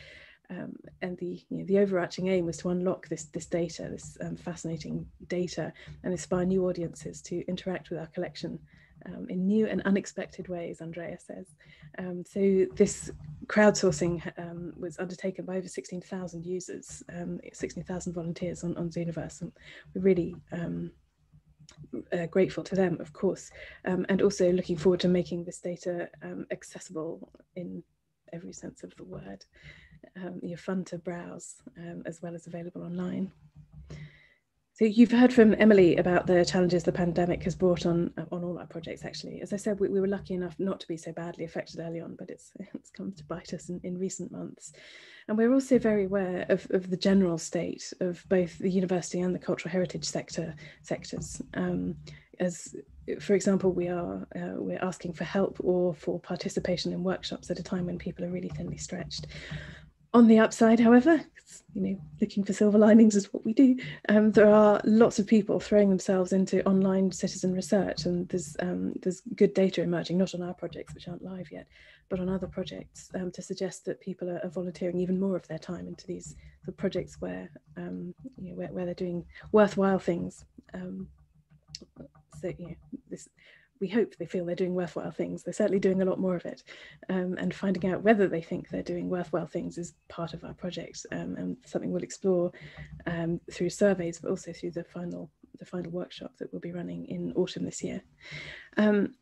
Um, and the you know, the overarching aim was to unlock this this data, this um, fascinating data, and inspire new audiences to interact with our collection um, in new and unexpected ways. Andrea says. Um, so this crowdsourcing um, was undertaken by over 16,000 users, um, 16,000 volunteers on on Zooniverse, and we're really uh, grateful to them, of course, and also looking forward to making this data accessible in every sense of the word um, you're fun to browse um, as well as available online. So you've heard from Emily about the challenges the pandemic has brought on uh, on all our projects. Actually, as I said, we, we, were lucky enough not to be so badly affected early on, but it's it's come to bite us in, in recent months. And we're also very aware of, of the general state of both the university and the cultural heritage sector sectors. Um, as for example, we are uh, we're asking for help or for participation in workshops at a time when people are really thinly stretched. On the upside, however, you know, looking for silver linings is what we do. Um, there are lots of people throwing themselves into online citizen research, and there's um, there's good data emerging, not on our projects which aren't live yet, but on other projects um, to suggest that people are, are, volunteering even more of their time into these the projects where um, you know where, where they're doing worthwhile things. Um, so this we hope they feel they're doing worthwhile things. They're certainly doing a lot more of it. Um, and finding out whether they think they're doing worthwhile things is part of our project um, and something we'll explore um, through surveys, but also through the final the final workshop that we'll be running in autumn this year. Um,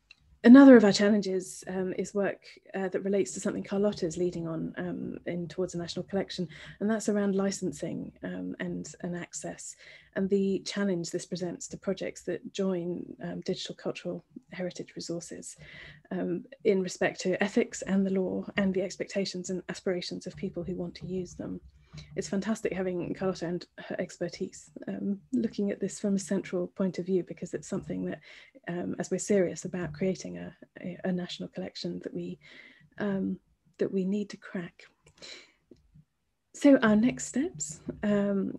Another of our challenges um, is work uh, that relates to something Carlotta is leading on um, in towards a national collection, and that's around licensing um, and, and access, and the challenge this presents to projects that join um, digital cultural heritage resources um, in respect to ethics and the law and the expectations and aspirations of people who want to use them it's fantastic having Carlotta and her expertise um, looking at this from a central point of view because it's something that, um, as we're serious about creating a, a, a national collection, that we um, that we need to crack. So our next steps um,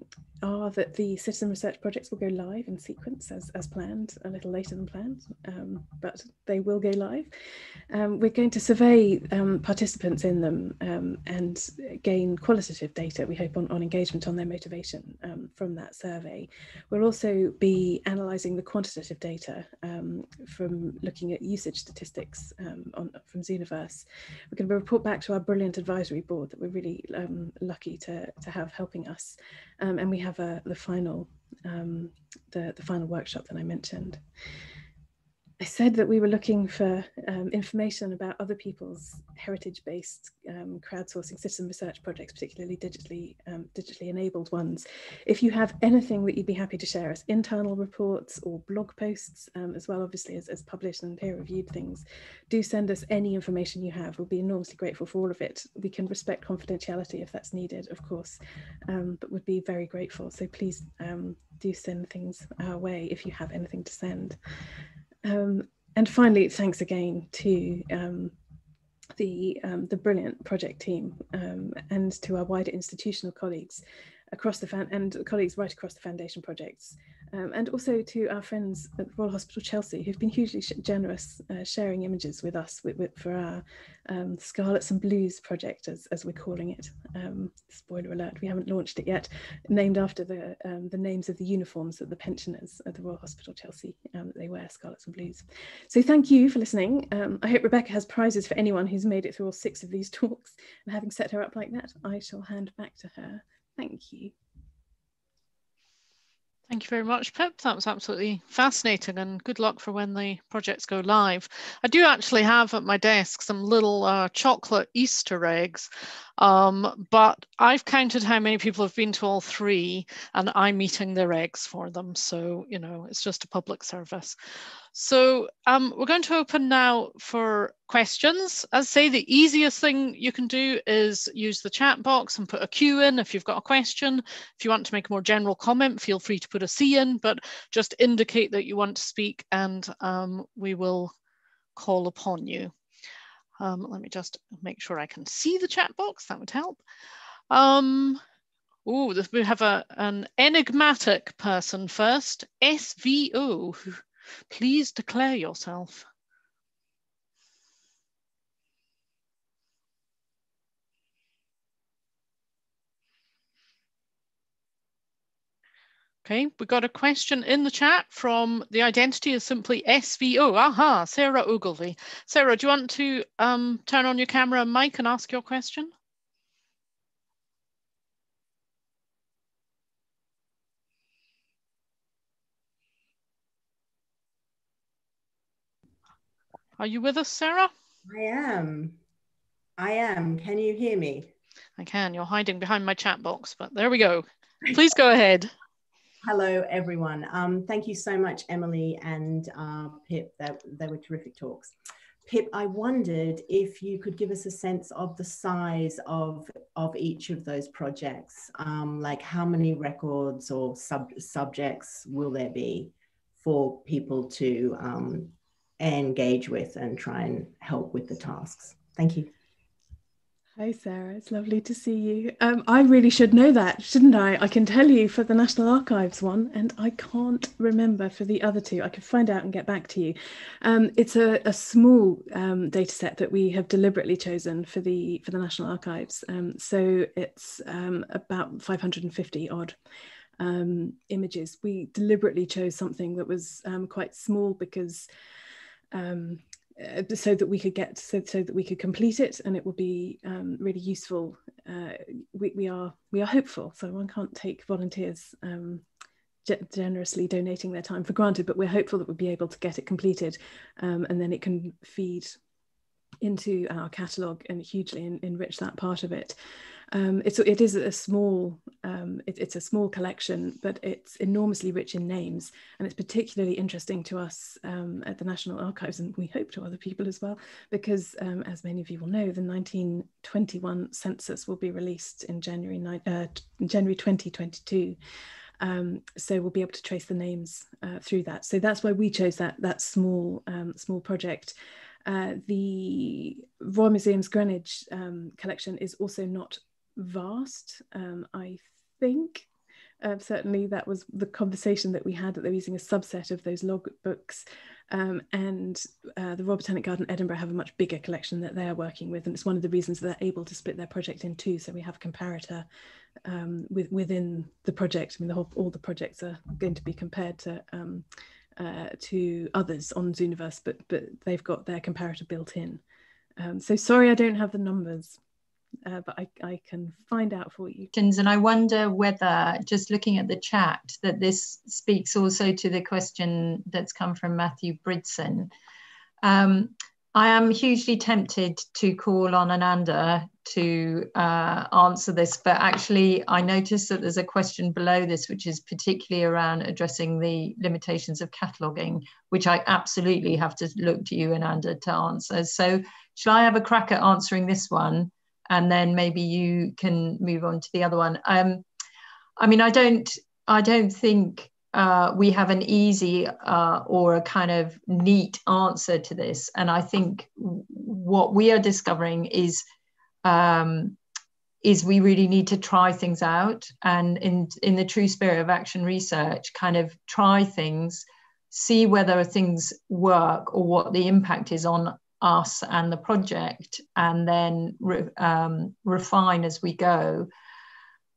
are that the citizen research projects will go live in sequence as, as planned, a little later than planned, um, but they will go live. Um, we're going to survey um, participants in them um, and gain qualitative data, we hope, on, on engagement, on their motivation um, from that survey. We'll also be analysing the quantitative data from looking at usage statistics on, from Zooniverse. We're going to report back to our brilliant advisory board that we're really lucky to, to have helping us. and we have a, the final um, the, the final workshop that I mentioned. I said that we were looking for um, information about other people's heritage-based um, crowdsourcing citizen research projects, particularly digitally um, digitally enabled ones. If you have anything that you'd be happy to share as internal reports or blog posts, um, as well, obviously as, as published and peer-reviewed things, do send us any information you have. We'll be enormously grateful for all of it. We can respect confidentiality if that's needed, of course, um, but would be very grateful. So please um, do send things our way if you have anything to send. Um, and finally, thanks again to um, the, um, the brilliant project team um, and to our wider institutional colleagues across the and colleagues right across the foundation projects Um, and also to our friends at Royal Hospital Chelsea, who've been hugely generous uh, sharing images with us with, with, for our um, Scarlets and Blues project, as, as we're calling it. Um, spoiler alert, we haven't launched it yet, named after the, um, the names of the uniforms that the pensioners at the Royal Hospital Chelsea, um, they wear Scarlets and Blues. So thank you for listening. Um, I hope Rebecca has prizes for anyone who's made it through all six of these talks. And having set her up like that, I shall hand back to her. Thank you. Thank you very much, Pip. That was absolutely fascinating and good luck for when the projects go live. I do actually have at my desk some little uh, chocolate Easter eggs, um, but I've counted how many people have been to all three and I'm eating their eggs for them. So, you know, it's just a public service. So um, we're going to open now for questions. As I say, the easiest thing you can do is use the chat box and put a Q in if you've got a question. If you want to make a more general comment, feel free to put a C in, but just indicate that you want to speak and um, we will call upon you. Um, let me just make sure I can see the chat box, that would help. Oh, we have a, an enigmatic person first, SVO. Please declare yourself. Okay, we got a question in the chat from the identity is simply SVO. Aha, Sarah Ogilvie. Sarah, do you want to um, turn on your camera and mic and ask your question? Are you with us, Sarah? I am. I am. Can you hear me? I can. You're hiding behind my chat box, but there we go. Please go ahead. Hello, everyone. Um, thank you so much, Emily and uh, Pip. That, they were terrific talks. Pip, I wondered if you could give us a sense of the size of, of each of those projects. Um, like how many records or sub subjects will there be for people to um, engage with and try and help with the tasks. Thank you. Hi, Sarah. It's lovely to see you. Um, I really should know that, shouldn't I? I can tell you for the National Archives one, and I can't remember for the other two. I could find out and get back to you. Um, it's a, a small um, data set that we have deliberately chosen for the for the National Archives. Um, so it's um, about 550 odd um, images. We deliberately chose something that was quite small because um, uh, so that we could get so, so that we could complete it and it will be um, really useful. Uh, we, we are we are hopeful so one can't take volunteers um, generously donating their time for granted but we're hopeful that we'll be able to get it completed um, and then it can feed into our catalogue and hugely en enrich that part of it um, it's it is a small um, it, it's a small collection, but it's enormously rich in names, and it's particularly interesting to us um, at the National Archives, and we hope to other people as well, because um, as many of you will know, the 1921 census will be released in January uh, January 2022. Um, so we'll be able to trace the names uh, through that. So that's why we chose that that small um, small project. Uh, the Royal Museum's Greenwich collection is also not vast. Um, I think uh, certainly that was the conversation that we had that they're using a subset of those log books. Um, and uh, the Royal Botanic Garden Edinburgh have a much bigger collection that they're working with, and it's one of the reasons they're able to split their project in two. So we have a comparator um, with, within the project. I mean, the whole, all the projects are going to be compared to um, uh, to others on Zooniverse, but but they've got their comparator built in. Um, so sorry, I don't have the numbers uh, but I, I can find out for you. And I wonder whether, just looking at the chat, that this speaks also to the question that's come from Matthew Bridson. Um, I am hugely tempted to call on Ananda to uh, answer this, but actually, I noticed that there's a question below this, which is particularly around addressing the limitations of cataloguing, which I absolutely have to look to you, Ananda, to answer. So, shall I have a crack at answering this one? And then maybe you can move on to the other one. Um, I mean, I don't, I don't think uh, we have an easy uh, or a kind of neat answer to this. And I think what we are discovering is um, is we really need to try things out and in in the true spirit of action research kind of try things see whether things work or what the impact is on us and the project and then re, um, refine as we go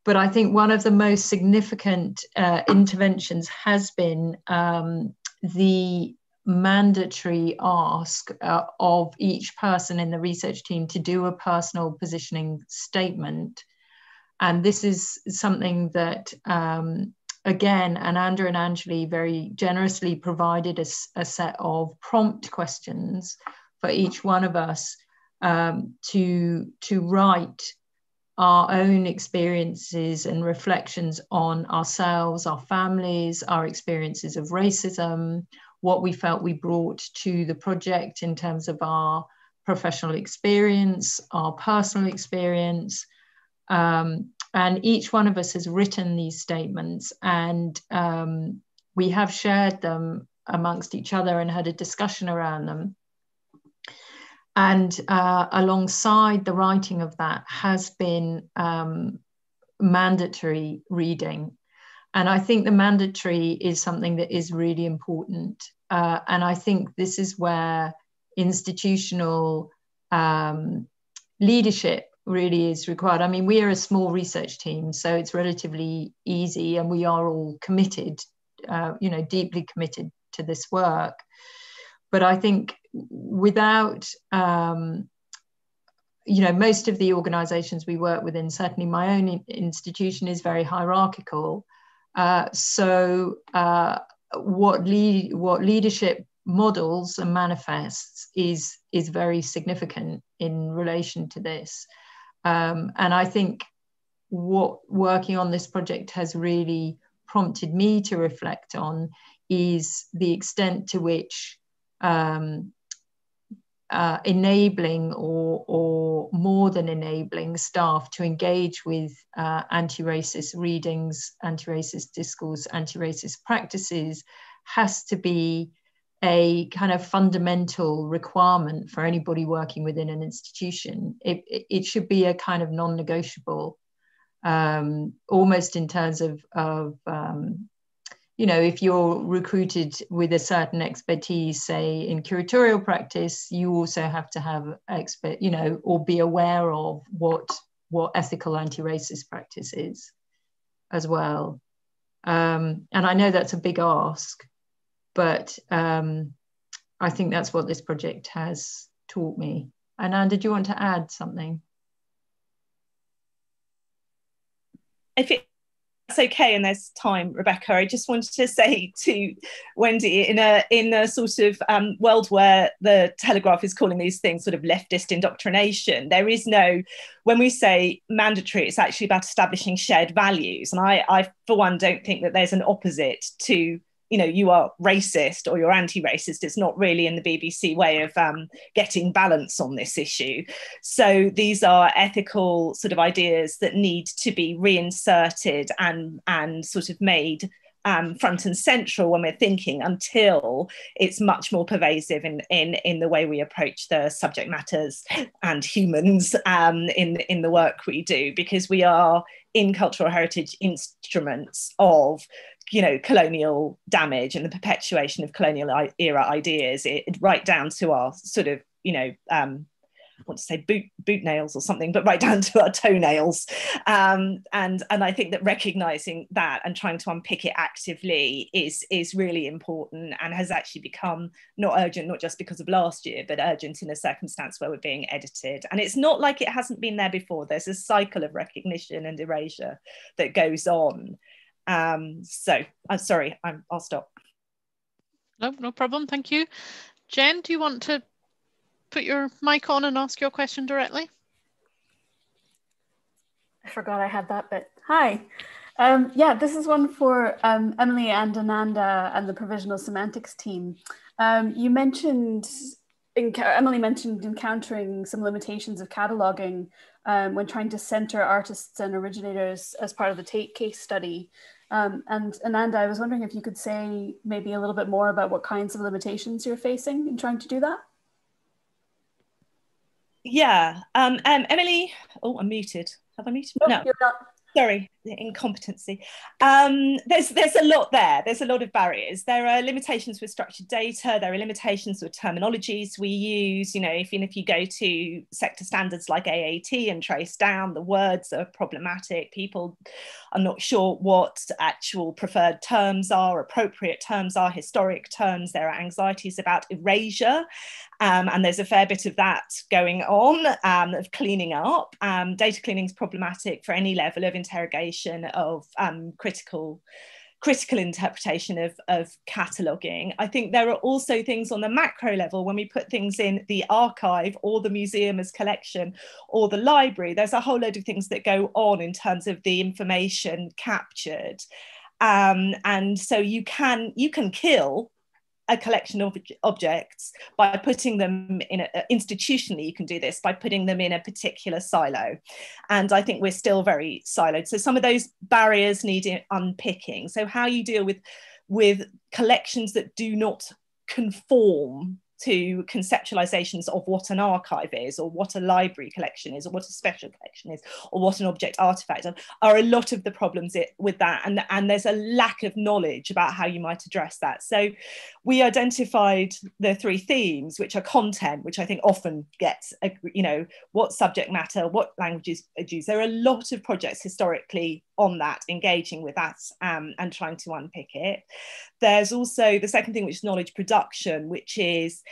but i think one of the most significant uh, interventions has been um, the mandatory ask uh, of each person in the research team to do a personal positioning statement. And this is something that, um, again, Ananda and Anjali very generously provided a, a, set of prompt questions for each one of us um, to, to write our own experiences and reflections on ourselves, our families, our experiences of racism, what we felt we brought to the project in terms of our professional experience, our personal experience. Um, and each one of us has written these statements and um, we have shared them amongst each other and had a discussion around them. And uh, alongside the writing of that has been um, mandatory reading and I think the mandatory is something that is really important. Uh, and I think this is where institutional um, leadership really is required. I mean, we are a small research team, so it's relatively easy, and we are all committed, uh, you know, deeply committed to this work. But I think without, um, you know, most of the organizations we work within, certainly my own institution is very hierarchical. Uh, so uh, what lead, what leadership models and manifests is is very significant in relation to this. Um, and I think what working on this project has really prompted me to reflect on is the extent to which um, uh, enabling or, or more than enabling staff to engage with uh, anti-racist readings, anti-racist discourse, anti-racist practices has to be a kind of fundamental requirement for anybody working within an institution. It, it should be a kind of non-negotiable, um, almost in terms of, of um, you know, if you're recruited with a certain expertise, say in curatorial practice, you also have to have expert, you know, or be aware of what what ethical anti-racist practice is as well. Um, and I know that's a big ask, but um, I think that's what this project has taught me. And did you want to add something? If it that's okay and there's time rebecca. I just wanted to say to wendy in a in a sort of um, world where the telegraph is calling these things sort of leftist indoctrination there is no when we say mandatory it's actually about establishing shared values. And i i for one don't think that there's an opposite to you know you are racist or you're anti-racist it's not really in the bbc way of um, getting balance on this issue. So these are ethical sort of ideas that need to be reinserted and and sort of made um, front and central when we're thinking until it's much more pervasive in, in, in the way we approach the subject matters and humans um, in, in the work we do, because we are in cultural heritage instruments of you know colonial damage and the perpetuation of colonial era ideas it, right down to our sort of you know um, want to say boot boot nails or something, but right down to our toenails. Um, and and I think that recognizing that and trying to unpick it actively is is really important and has actually become not urgent, not just because of last year, but urgent in a circumstance where we're being edited. And it's not like it hasn't been there before. There's a cycle of recognition and erasure that goes on. Um, so I'm sorry, I'm, I'll stop. No, no problem. Thank you. Jen, do you want to put your mic on and ask your question directly? I forgot I had that bit. Hi. Um, yeah, this is one for um, Emily and Ananda and the provisional semantics team. Um, you mentioned, Emily mentioned encountering some limitations of cataloging um, when trying to center artists and originators as part of the Tate case study. Um, and Ananda, I was wondering if you could say maybe a little bit more about what kinds of limitations you're facing in trying to do that. Yeah, um, um, Emily. Oh, I'm muted. Have I muted? no, you're not sorry incompetency. Um, there's there's a lot there. There's a lot of barriers. There are limitations with structured data. There are limitations with terminologies we use. You know if, if you go to sector standards like aat and trace down the words are problematic. People are not sure what actual preferred terms are appropriate terms are historic terms. There are anxieties about erasure. Um, and there's a fair bit of that going on um, of cleaning up. Um, data cleaning is problematic for any level of interrogation of um, critical critical interpretation of, of cataloging. I think there are also things on the macro level when we put things in the archive or the museum as collection or the library, there's a whole load of things that go on in terms of the information captured. Um, and so you can you can kill a collection of objects by putting them in a, institutionally you can do this by putting them in a particular silo. And i think we're still very siloed. So some of those barriers need unpicking. So how you deal with with collections that do not conform to conceptualizations of what an archive is or what a library collection is or what a special collection is or what an object artifact are, are a lot of the problems it, with that. And, and there's a lack of knowledge about how you might address that. So we identified the three themes which are content which i think often gets you know what subject matter what languages are used. There are a lot of projects historically on that, engaging with that um, and trying to unpick it. There's also the second thing, which is knowledge production, which is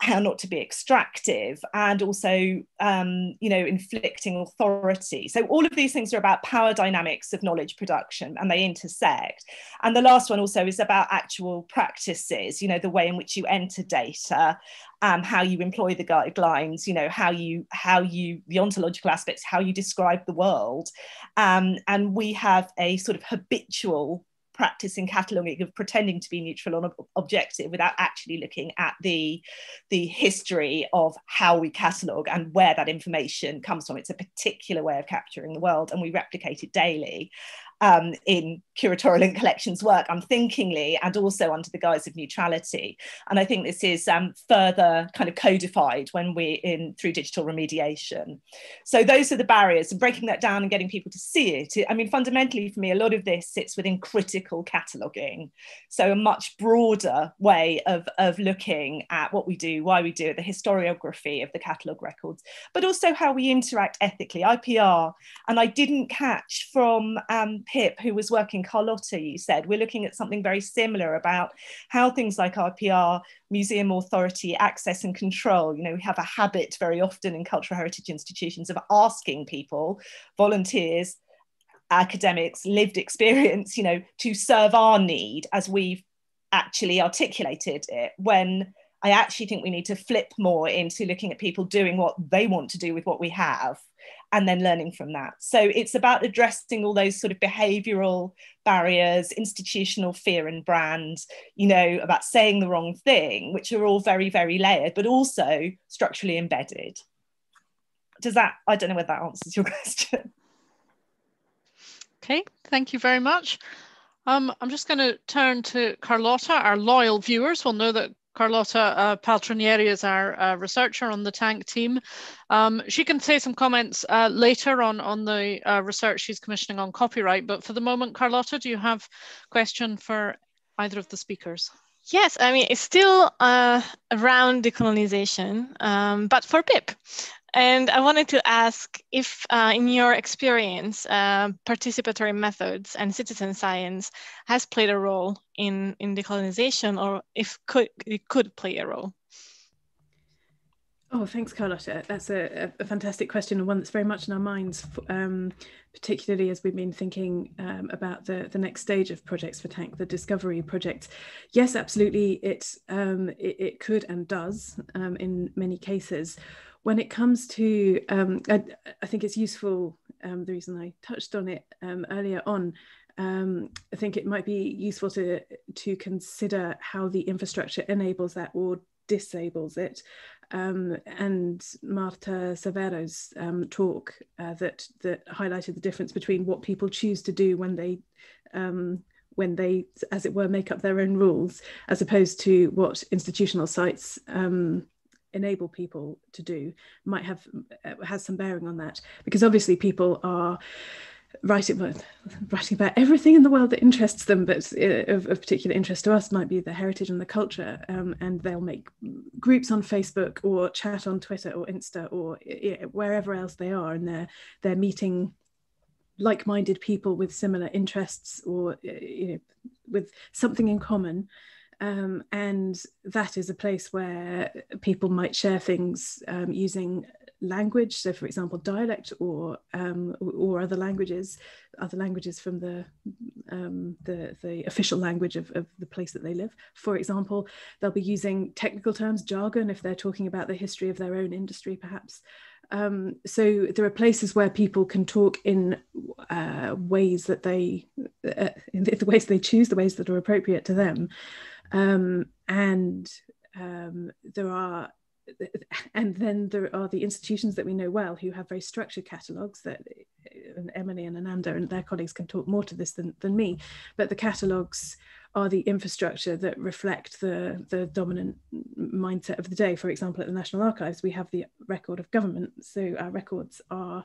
how not to be extractive and also um, you know inflicting authority. So all of these things are about power dynamics of knowledge production and they intersect. And the last one also is about actual practices you know the way in which you enter data um, how you employ the guidelines you know how you how you the ontological aspects how you describe the world. Um, and we have a sort of habitual practice in cataloguing of pretending to be neutral and objective without actually looking at the the history of how we catalogue and where that information comes from. It's a particular way of capturing the world and we replicate it daily um, in curatorial and collections work unthinkingly and also under the guise of neutrality. And I think this is um, further kind of codified when we're in through digital remediation. So those are the barriers and breaking that down and getting people to see it. I mean, fundamentally for me, a lot of this sits within critical cataloguing. So a much broader way of, of looking at what we do, why we do it, the historiography of the catalogue records, but also how we interact ethically, IPR. And I didn't catch from um, Pip, who was working, Carlotta, you said, we're looking at something very similar about how things like IPR, museum authority, access and control, you know, we have a habit very often in cultural heritage institutions of asking people, volunteers, academics, lived experience, you know, to serve our need as we've actually articulated it when I actually think we need to flip more into looking at people doing what they want to do with what we have and then learning from that. So it's about addressing all those sort of behavioral barriers, institutional fear and brand, you know, about saying the wrong thing, which are all very, very layered, but also structurally embedded. Does that, I don't know whether that answers your question. Okay, thank you very much. Um, I'm just going to turn to Carlotta. Our loyal viewers will know that Carlotta uh, Paltronieri is our uh, researcher on the TaNC team. Um, she can say some comments uh, later on on the uh, research she's commissioning on copyright, but for the moment, Carlotta, do you have a question for either of the speakers? Yes, I mean, it's still uh, around decolonization, um, but for Pip. And I wanted to ask if, uh, in your experience, uh, participatory methods and citizen science has played a role in, in decolonization, or if could, it could play a role. Oh, thanks, Carlotta. That's a, a, fantastic question and one that's very much in our minds, um, particularly as we've been thinking um, about the, the next stage of projects for TaNC, the Discovery project. Yes, absolutely, it, um, it, it, could and does um, in many cases when it comes to, um, I, I, think it's useful, um, the reason I touched on it um, earlier on, um, I think it might be useful to, to consider how the infrastructure enables that or disables it. Um, and Marta Severo's um, talk uh, that, that highlighted the difference between what people choose to do when they when they, as it were, make up their own rules, as opposed to what institutional sites um, enable people to do might have uh, has some bearing on that. Because obviously people are writing writing about everything in the world that interests them but uh, of, of particular interest to us might be the heritage and the culture um, and they'll make groups on facebook or chat on twitter or insta or wherever else they are and they're they're meeting like-minded people with similar interests or you know with something in common um, and that is a place where people might share things um, using language. So for example dialect or um, or other languages other languages from the um, the, the official language of, of the place that they live. For example they'll be using technical terms jargon if they're talking about the history of their own industry perhaps. Um, so there are places where people can talk in uh, ways that they, uh, in the ways they choose, the ways that are appropriate to them, um, and um, there are and then there are the institutions that we know well who have very structured catalogues that and Emily and Ananda and their colleagues can talk more to this than, than me, but the catalogues are the infrastructure that reflect the, the dominant mindset of the day. For example, at the National Archives, we have the record of government. So our records are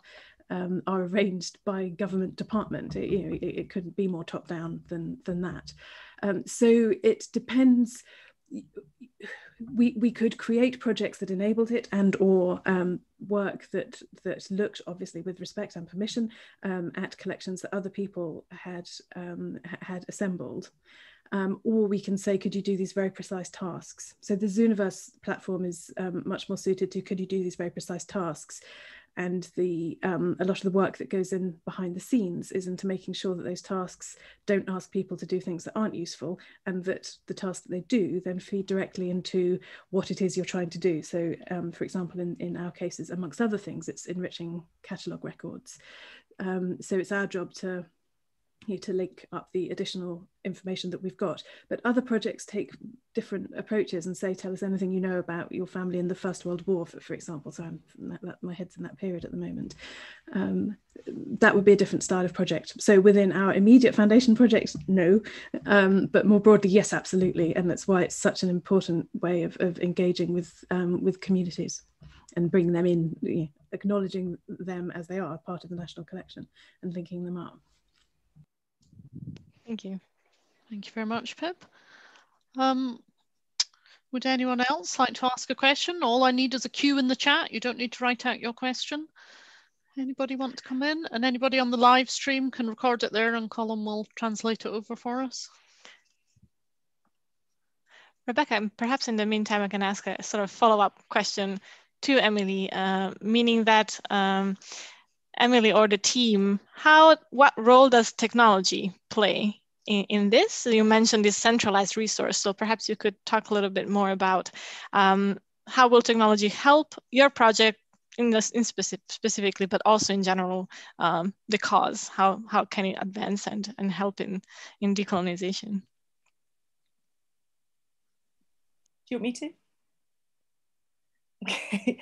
um, are arranged by government department. It, you know, it, it couldn't be more top down than than that. Um, so it depends. We, we could create projects that enabled it and or um, work that that looked obviously with respect and permission um, at collections that other people had um, had assembled um, or we can say, could you do these very precise tasks? So the Zooniverse platform is um, much more suited to could you do these very precise tasks? And the um, a lot of the work that goes in behind the scenes is into making sure that those tasks don't ask people to do things that aren't useful, and that the tasks that they do then feed directly into what it is you're trying to do. So, um, for example, in, in our cases, amongst other things, it's enriching catalogue records. Um, so it's our job to you to link up the additional information that we've got. But other projects take different approaches and say, tell us anything you know about your family in the First World War, for, for example. So I'm, that, that, my head's in that period at the moment. Um, that would be a different style of project. So within our immediate foundation project, no, um, but more broadly, yes, absolutely. And that's why it's such an important way of, of engaging with, um, with communities and bringing them in, acknowledging them as they are part of the national collection and linking them up. Thank you. Thank you very much, Pip. Um, would anyone else like to ask a question? All I need is a cue in the chat. You don't need to write out your question. Anybody want to come in? And anybody on the live stream can record it there and Colin will translate it over for us. Rebecca, perhaps in the meantime, I can ask a sort of follow-up question to Emily, uh, meaning that um, Emily or the team, how what role does technology play in, in this? You mentioned this centralized resource, so perhaps you could talk a little bit more about um, how will technology help your project in this in specific, specifically, but also in general, um, the cause. How how can it advance and and help in in decolonization? Do you want me to? Okay.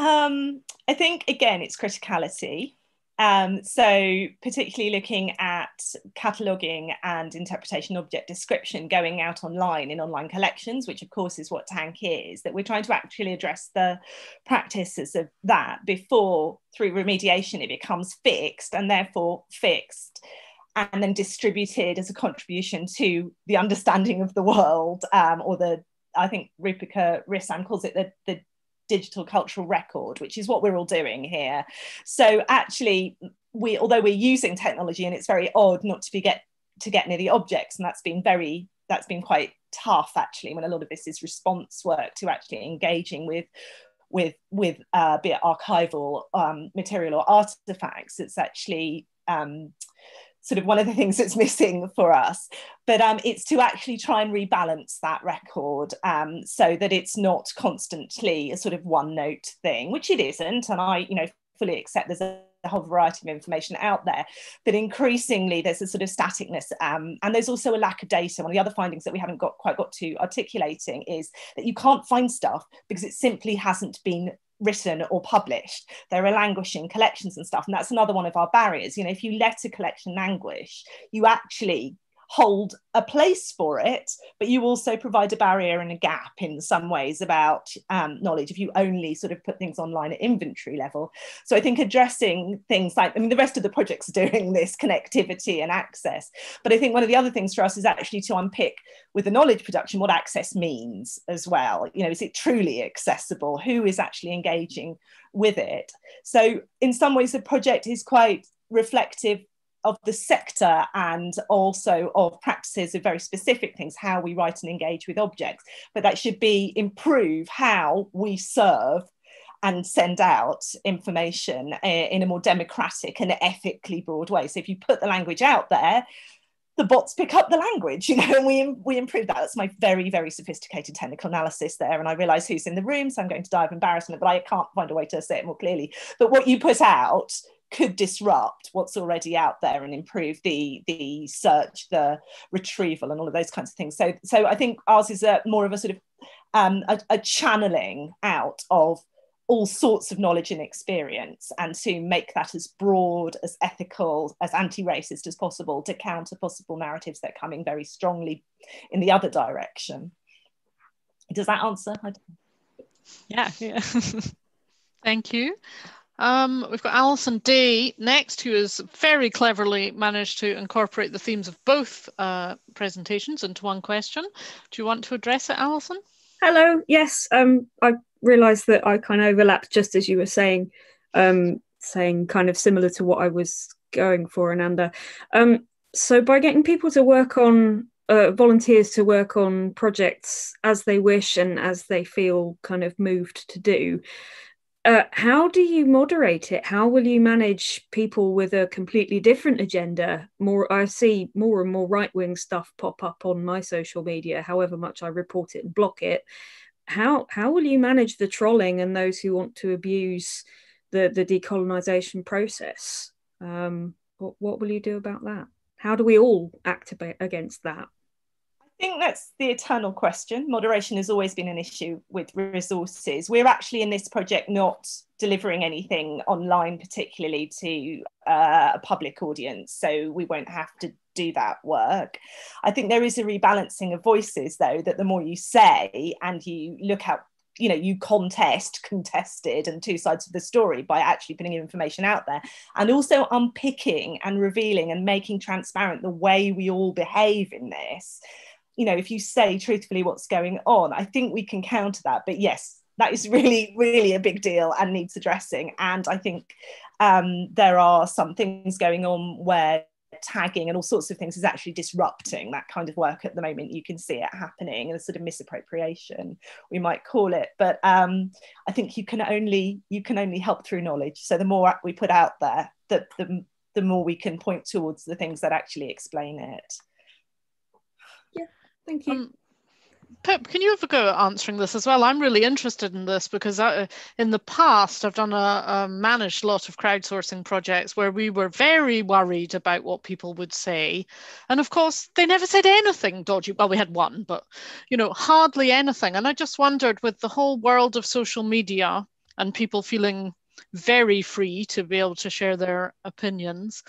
Um, I think again, it's criticality. Um, so particularly looking at cataloguing and interpretation object description going out online in online collections, which of course is what TaNC is, that we're trying to actually address the practices of that before through remediation it becomes fixed and therefore fixed and then distributed as a contribution to the understanding of the world um, or the I think Rupika Rissan calls it the, the digital cultural record, which is what we're all doing here. So actually, we although we're using technology and it's very odd not to be get to get near the objects, and that's been very that's been quite tough actually when a lot of this is response work to actually engaging with with with uh, be it archival um, material or artifacts. It's actually um, sort of one of the things that's missing for us. But um, it's to actually try and rebalance that record um, so that it's not constantly a sort of one note thing, which it isn't. And I, you know, fully accept there's a, a whole variety of information out there, but increasingly there's a sort of staticness, um, and there's also a lack of data. One of the other findings that we haven't got quite got to articulating is that you can't find stuff because it simply hasn't been written or published. There are languishing collections and stuff. And that's another one of our barriers. You know, if you let a collection languish, you actually hold a place for it, but you also provide a barrier and a gap in some ways about um, knowledge if you only sort of put things online at inventory level. So I think addressing things like, I mean, the rest of the projects are doing this connectivity and access, but I think one of the other things for us is actually to unpick with the knowledge production what access means as well. You know, is it truly accessible? Who is actually engaging with it? So in some ways, the project is quite reflective of the sector and also of practices of very specific things, how we write and engage with objects. But that should be improve how we serve and send out information eh, in a more democratic and ethically broad way. So if you put the language out there, the bots pick up the language, you know, and we we improve that. That's my very very sophisticated technical analysis there, and I realise who's in the room, so I'm going to die of embarrassment, but I can't find a way to say it more clearly. But what you put out could disrupt what's already out there and improve the the search, the retrieval, and all of those kinds of things. So so I think ours is a more of a sort of um, a, a channeling out of all sorts of knowledge and experience and to make that as broad as ethical as anti-racist as possible to counter possible narratives that are coming very strongly in the other direction. Does that answer? Yeah yeah. Thank you um, we've got Alison Day next, who has very cleverly managed to incorporate the themes of both uh, presentations into one question. Do you want to address it, Alison? Hello. Yes, um, I realised that I kind of overlapped just as you were saying, um, saying kind of similar to what I was going for, Ananda. Um, so by getting people to work on uh, volunteers to work on projects as they wish and as they feel kind of moved to do, uh, how do you moderate it? How will you manage people with a completely different agenda? More, I see more and more right wing stuff pop up on my social media. However much I report it and block it, how how will you manage the trolling and those who want to abuse the the decolonization process? Um, what what will you do about that? How do we all activate against that? Think that's the eternal question. Moderation has always been an issue with resources. We're actually in this project not delivering anything online, particularly to uh, a public audience, so we won't have to do that work. I think there is a rebalancing of voices, though, that the more you say and you look out you know you contest contested and two sides of the story by actually putting information out there and also unpicking and revealing and making transparent the way we all behave in this you know, if you say truthfully what's going on, I think we can counter that. But yes, that is really, really a big deal and needs addressing. And I think um, there are some things going on where tagging and all sorts of things is actually disrupting that kind of work at the moment. You can see it happening and a sort of misappropriation, we might call it. But um, I think you can only you can only help through knowledge. So the more we put out there, the, the the more we can point towards the things that actually explain it. Thank you. Um, Pip, can you have a go at answering this as well? I'm really interested in this because I, in the past I've done a, a, managed lot of crowdsourcing projects where we were very worried about what people would say, and of course they never said anything dodgy. Well, we had one, but you know hardly anything. And I just wondered, with the whole world of social media and people feeling very free to be able to share their opinions,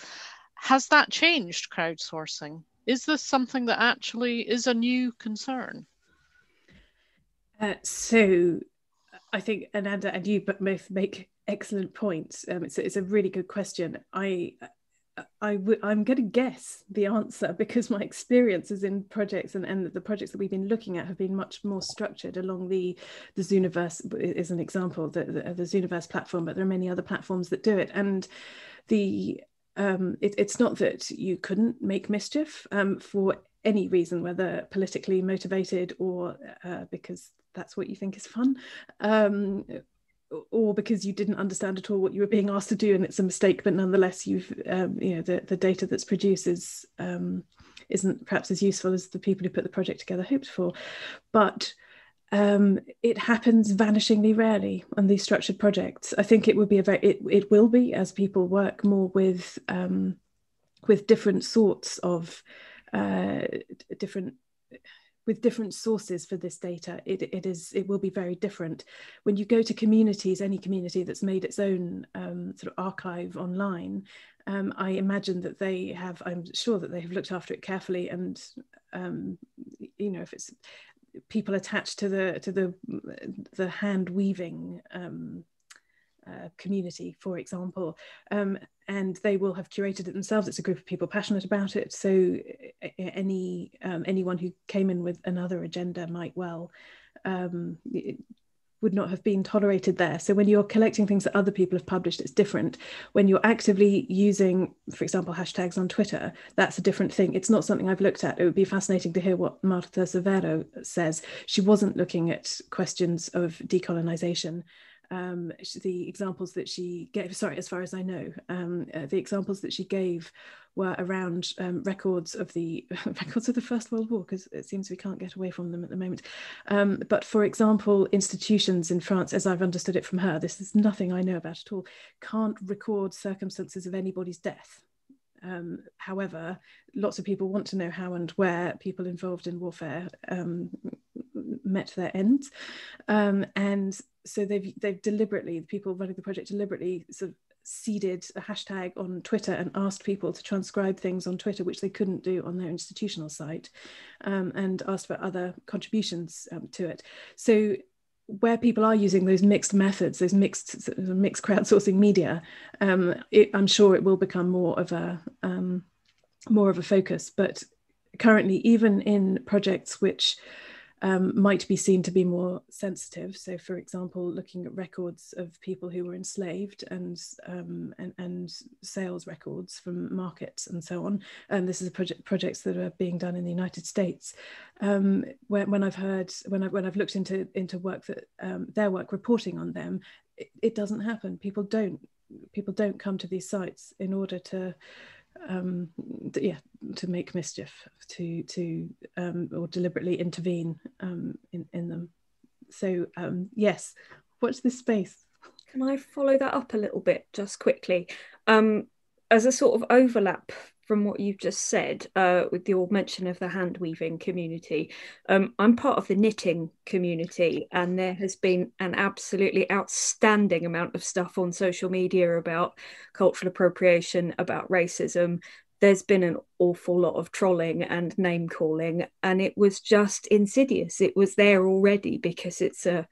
has that changed crowdsourcing? Is this something that actually is a new concern? Uh, so I think Ananda and you both make excellent points. Um, it's, it's a really good question. I I w- I'm going to guess the answer because my experiences in projects and, and the projects that we've been looking at have been much more structured along the the Zooniverse is an example the, the, the Zooniverse platform, but there are many other platforms that do it. And the um, it, it's not that you couldn't make mischief um, for any reason, whether politically motivated or uh, because that's what you think is fun, um, or because you didn't understand at all what you were being asked to do and it's a mistake, but nonetheless, you've um, you know the the data that's produced is um, isn't perhaps as useful as the people who put the project together hoped for, but um, it happens vanishingly rarely on these structured projects. I think it would be a very it, it will be as people work more with um, with different sorts of uh, different with different sources for this data, it, it is it will be very different. When you go to communities, any community that's made its own um, sort of archive online, um, I imagine that they have. I'm sure that they have looked after it carefully, and um, you know, if it's people attached to the to the the hand weaving um, uh, community, for example, um, and they will have curated it themselves. It's a group of people passionate about it. So any um, anyone who came in with another agenda might well um, would not have been tolerated there. So when you're collecting things that other people have published, it's different. When you're actively using, for example, hashtags on Twitter, that's a different thing. It's not something I've looked at. It would be fascinating to hear what Marta Severo says. She wasn't looking at questions of decolonization um, the examples that she gave, sorry, as far as I know, um, uh, the examples that she gave were around um, records of the records of the First World War, because it seems we can't get away from them at the moment. Um, but for example, institutions in France, as I've understood it from her, this is nothing I know about at all, can't record circumstances of anybody's death. Um, however, lots of people want to know how and where people involved in warfare um, met their ends, um, and so they've they've deliberately the people running the project deliberately sort of seeded a hashtag on Twitter and asked people to transcribe things on Twitter, which they couldn't do on their institutional site, um, and asked for other contributions um, to it. So where people are using those mixed methods, those mixed mixed crowdsourcing media, um, it, I'm sure it will become more of a um, more of a focus. But currently, even in projects which um, might be seen to be more sensitive. So, for example, looking at records of people who were enslaved and um, and, and, sales records from markets and so on. And this is a project projects that are being done in the United States. Um, when, when I've heard when I when I've looked into into work that um, their work reporting on them, it, it doesn't happen. People don't people don't come to these sites in order to um, yeah, to make mischief, to to um, or deliberately intervene um, in in them. So um, yes, watch this space. Can I follow that up a little bit, just quickly, um, as a sort of overlap from what you've just said uh, with your mention of the hand weaving community. Um, I'm part of the knitting community, and there has been an absolutely outstanding amount of stuff on social media about cultural appropriation, about racism. There's been an awful lot of trolling and name calling, and it was just insidious. It was there already because it's a,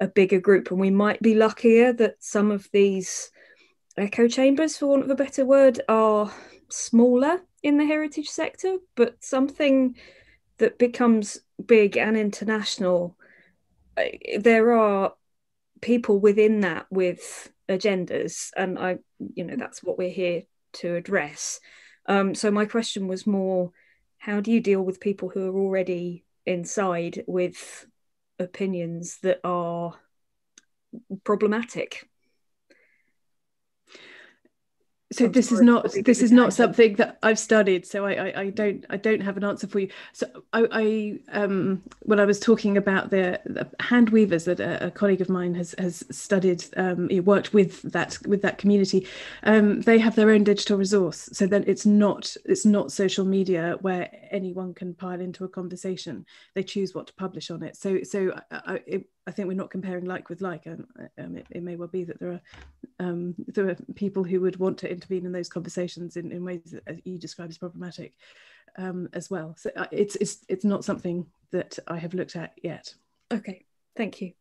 a bigger group, and we might be luckier that some of these echo chambers, for want of a better word, are smaller in the heritage sector, but something that becomes big and international, uh, there are people within that with agendas, and I, you know, that's what we're here to address. Um, so my question was more, how do you deal with people who are already inside with opinions that are problematic? So this is not this is not something that I've studied, so I, I, I, don't I don't have an answer for you. So I, I um, when I was talking about the, the hand weavers that a, a, colleague of mine has has studied, um, worked with that with that community. Um, they have their own digital resource, so then it's not it's not social media where anyone can pile into a conversation. They choose what to publish on it. So so I, it, I think we're not comparing like with like. Um, um, it, it, may well be that there are um, there are people who would want to intervene in those conversations in, in ways that you describe as problematic um, as well. So uh, it's it's it's not something that I have looked at yet. Okay, thank you.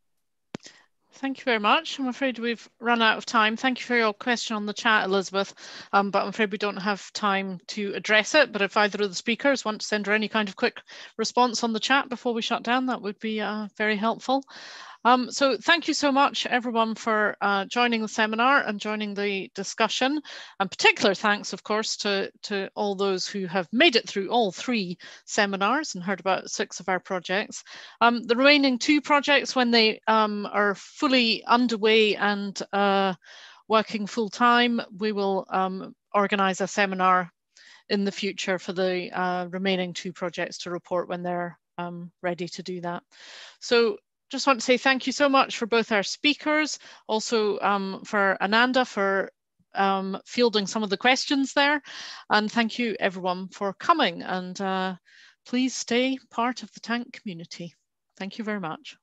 Thank you very much. I'm afraid we've run out of time. Thank you for your question on the chat, Elizabeth, um, but I'm afraid we don't have time to address it. But if either of the speakers want to send her any kind of quick response on the chat before we shut down, that would be uh, very helpful. Um, so thank you so much everyone for uh, joining the seminar and joining the discussion. And particular thanks, of course, to, to all those who have made it through all three seminars and heard about six of our projects. Um, the remaining two projects, when they um, are fully underway and uh, working full time, we will um, organize a seminar in the future for the uh, remaining two projects to report when they're um, ready to do that. So just want to say thank you so much for both our speakers, also um, for Ananda for um, fielding some of the questions there. And thank you everyone for coming and uh, please stay part of the TaNC community. Thank you very much.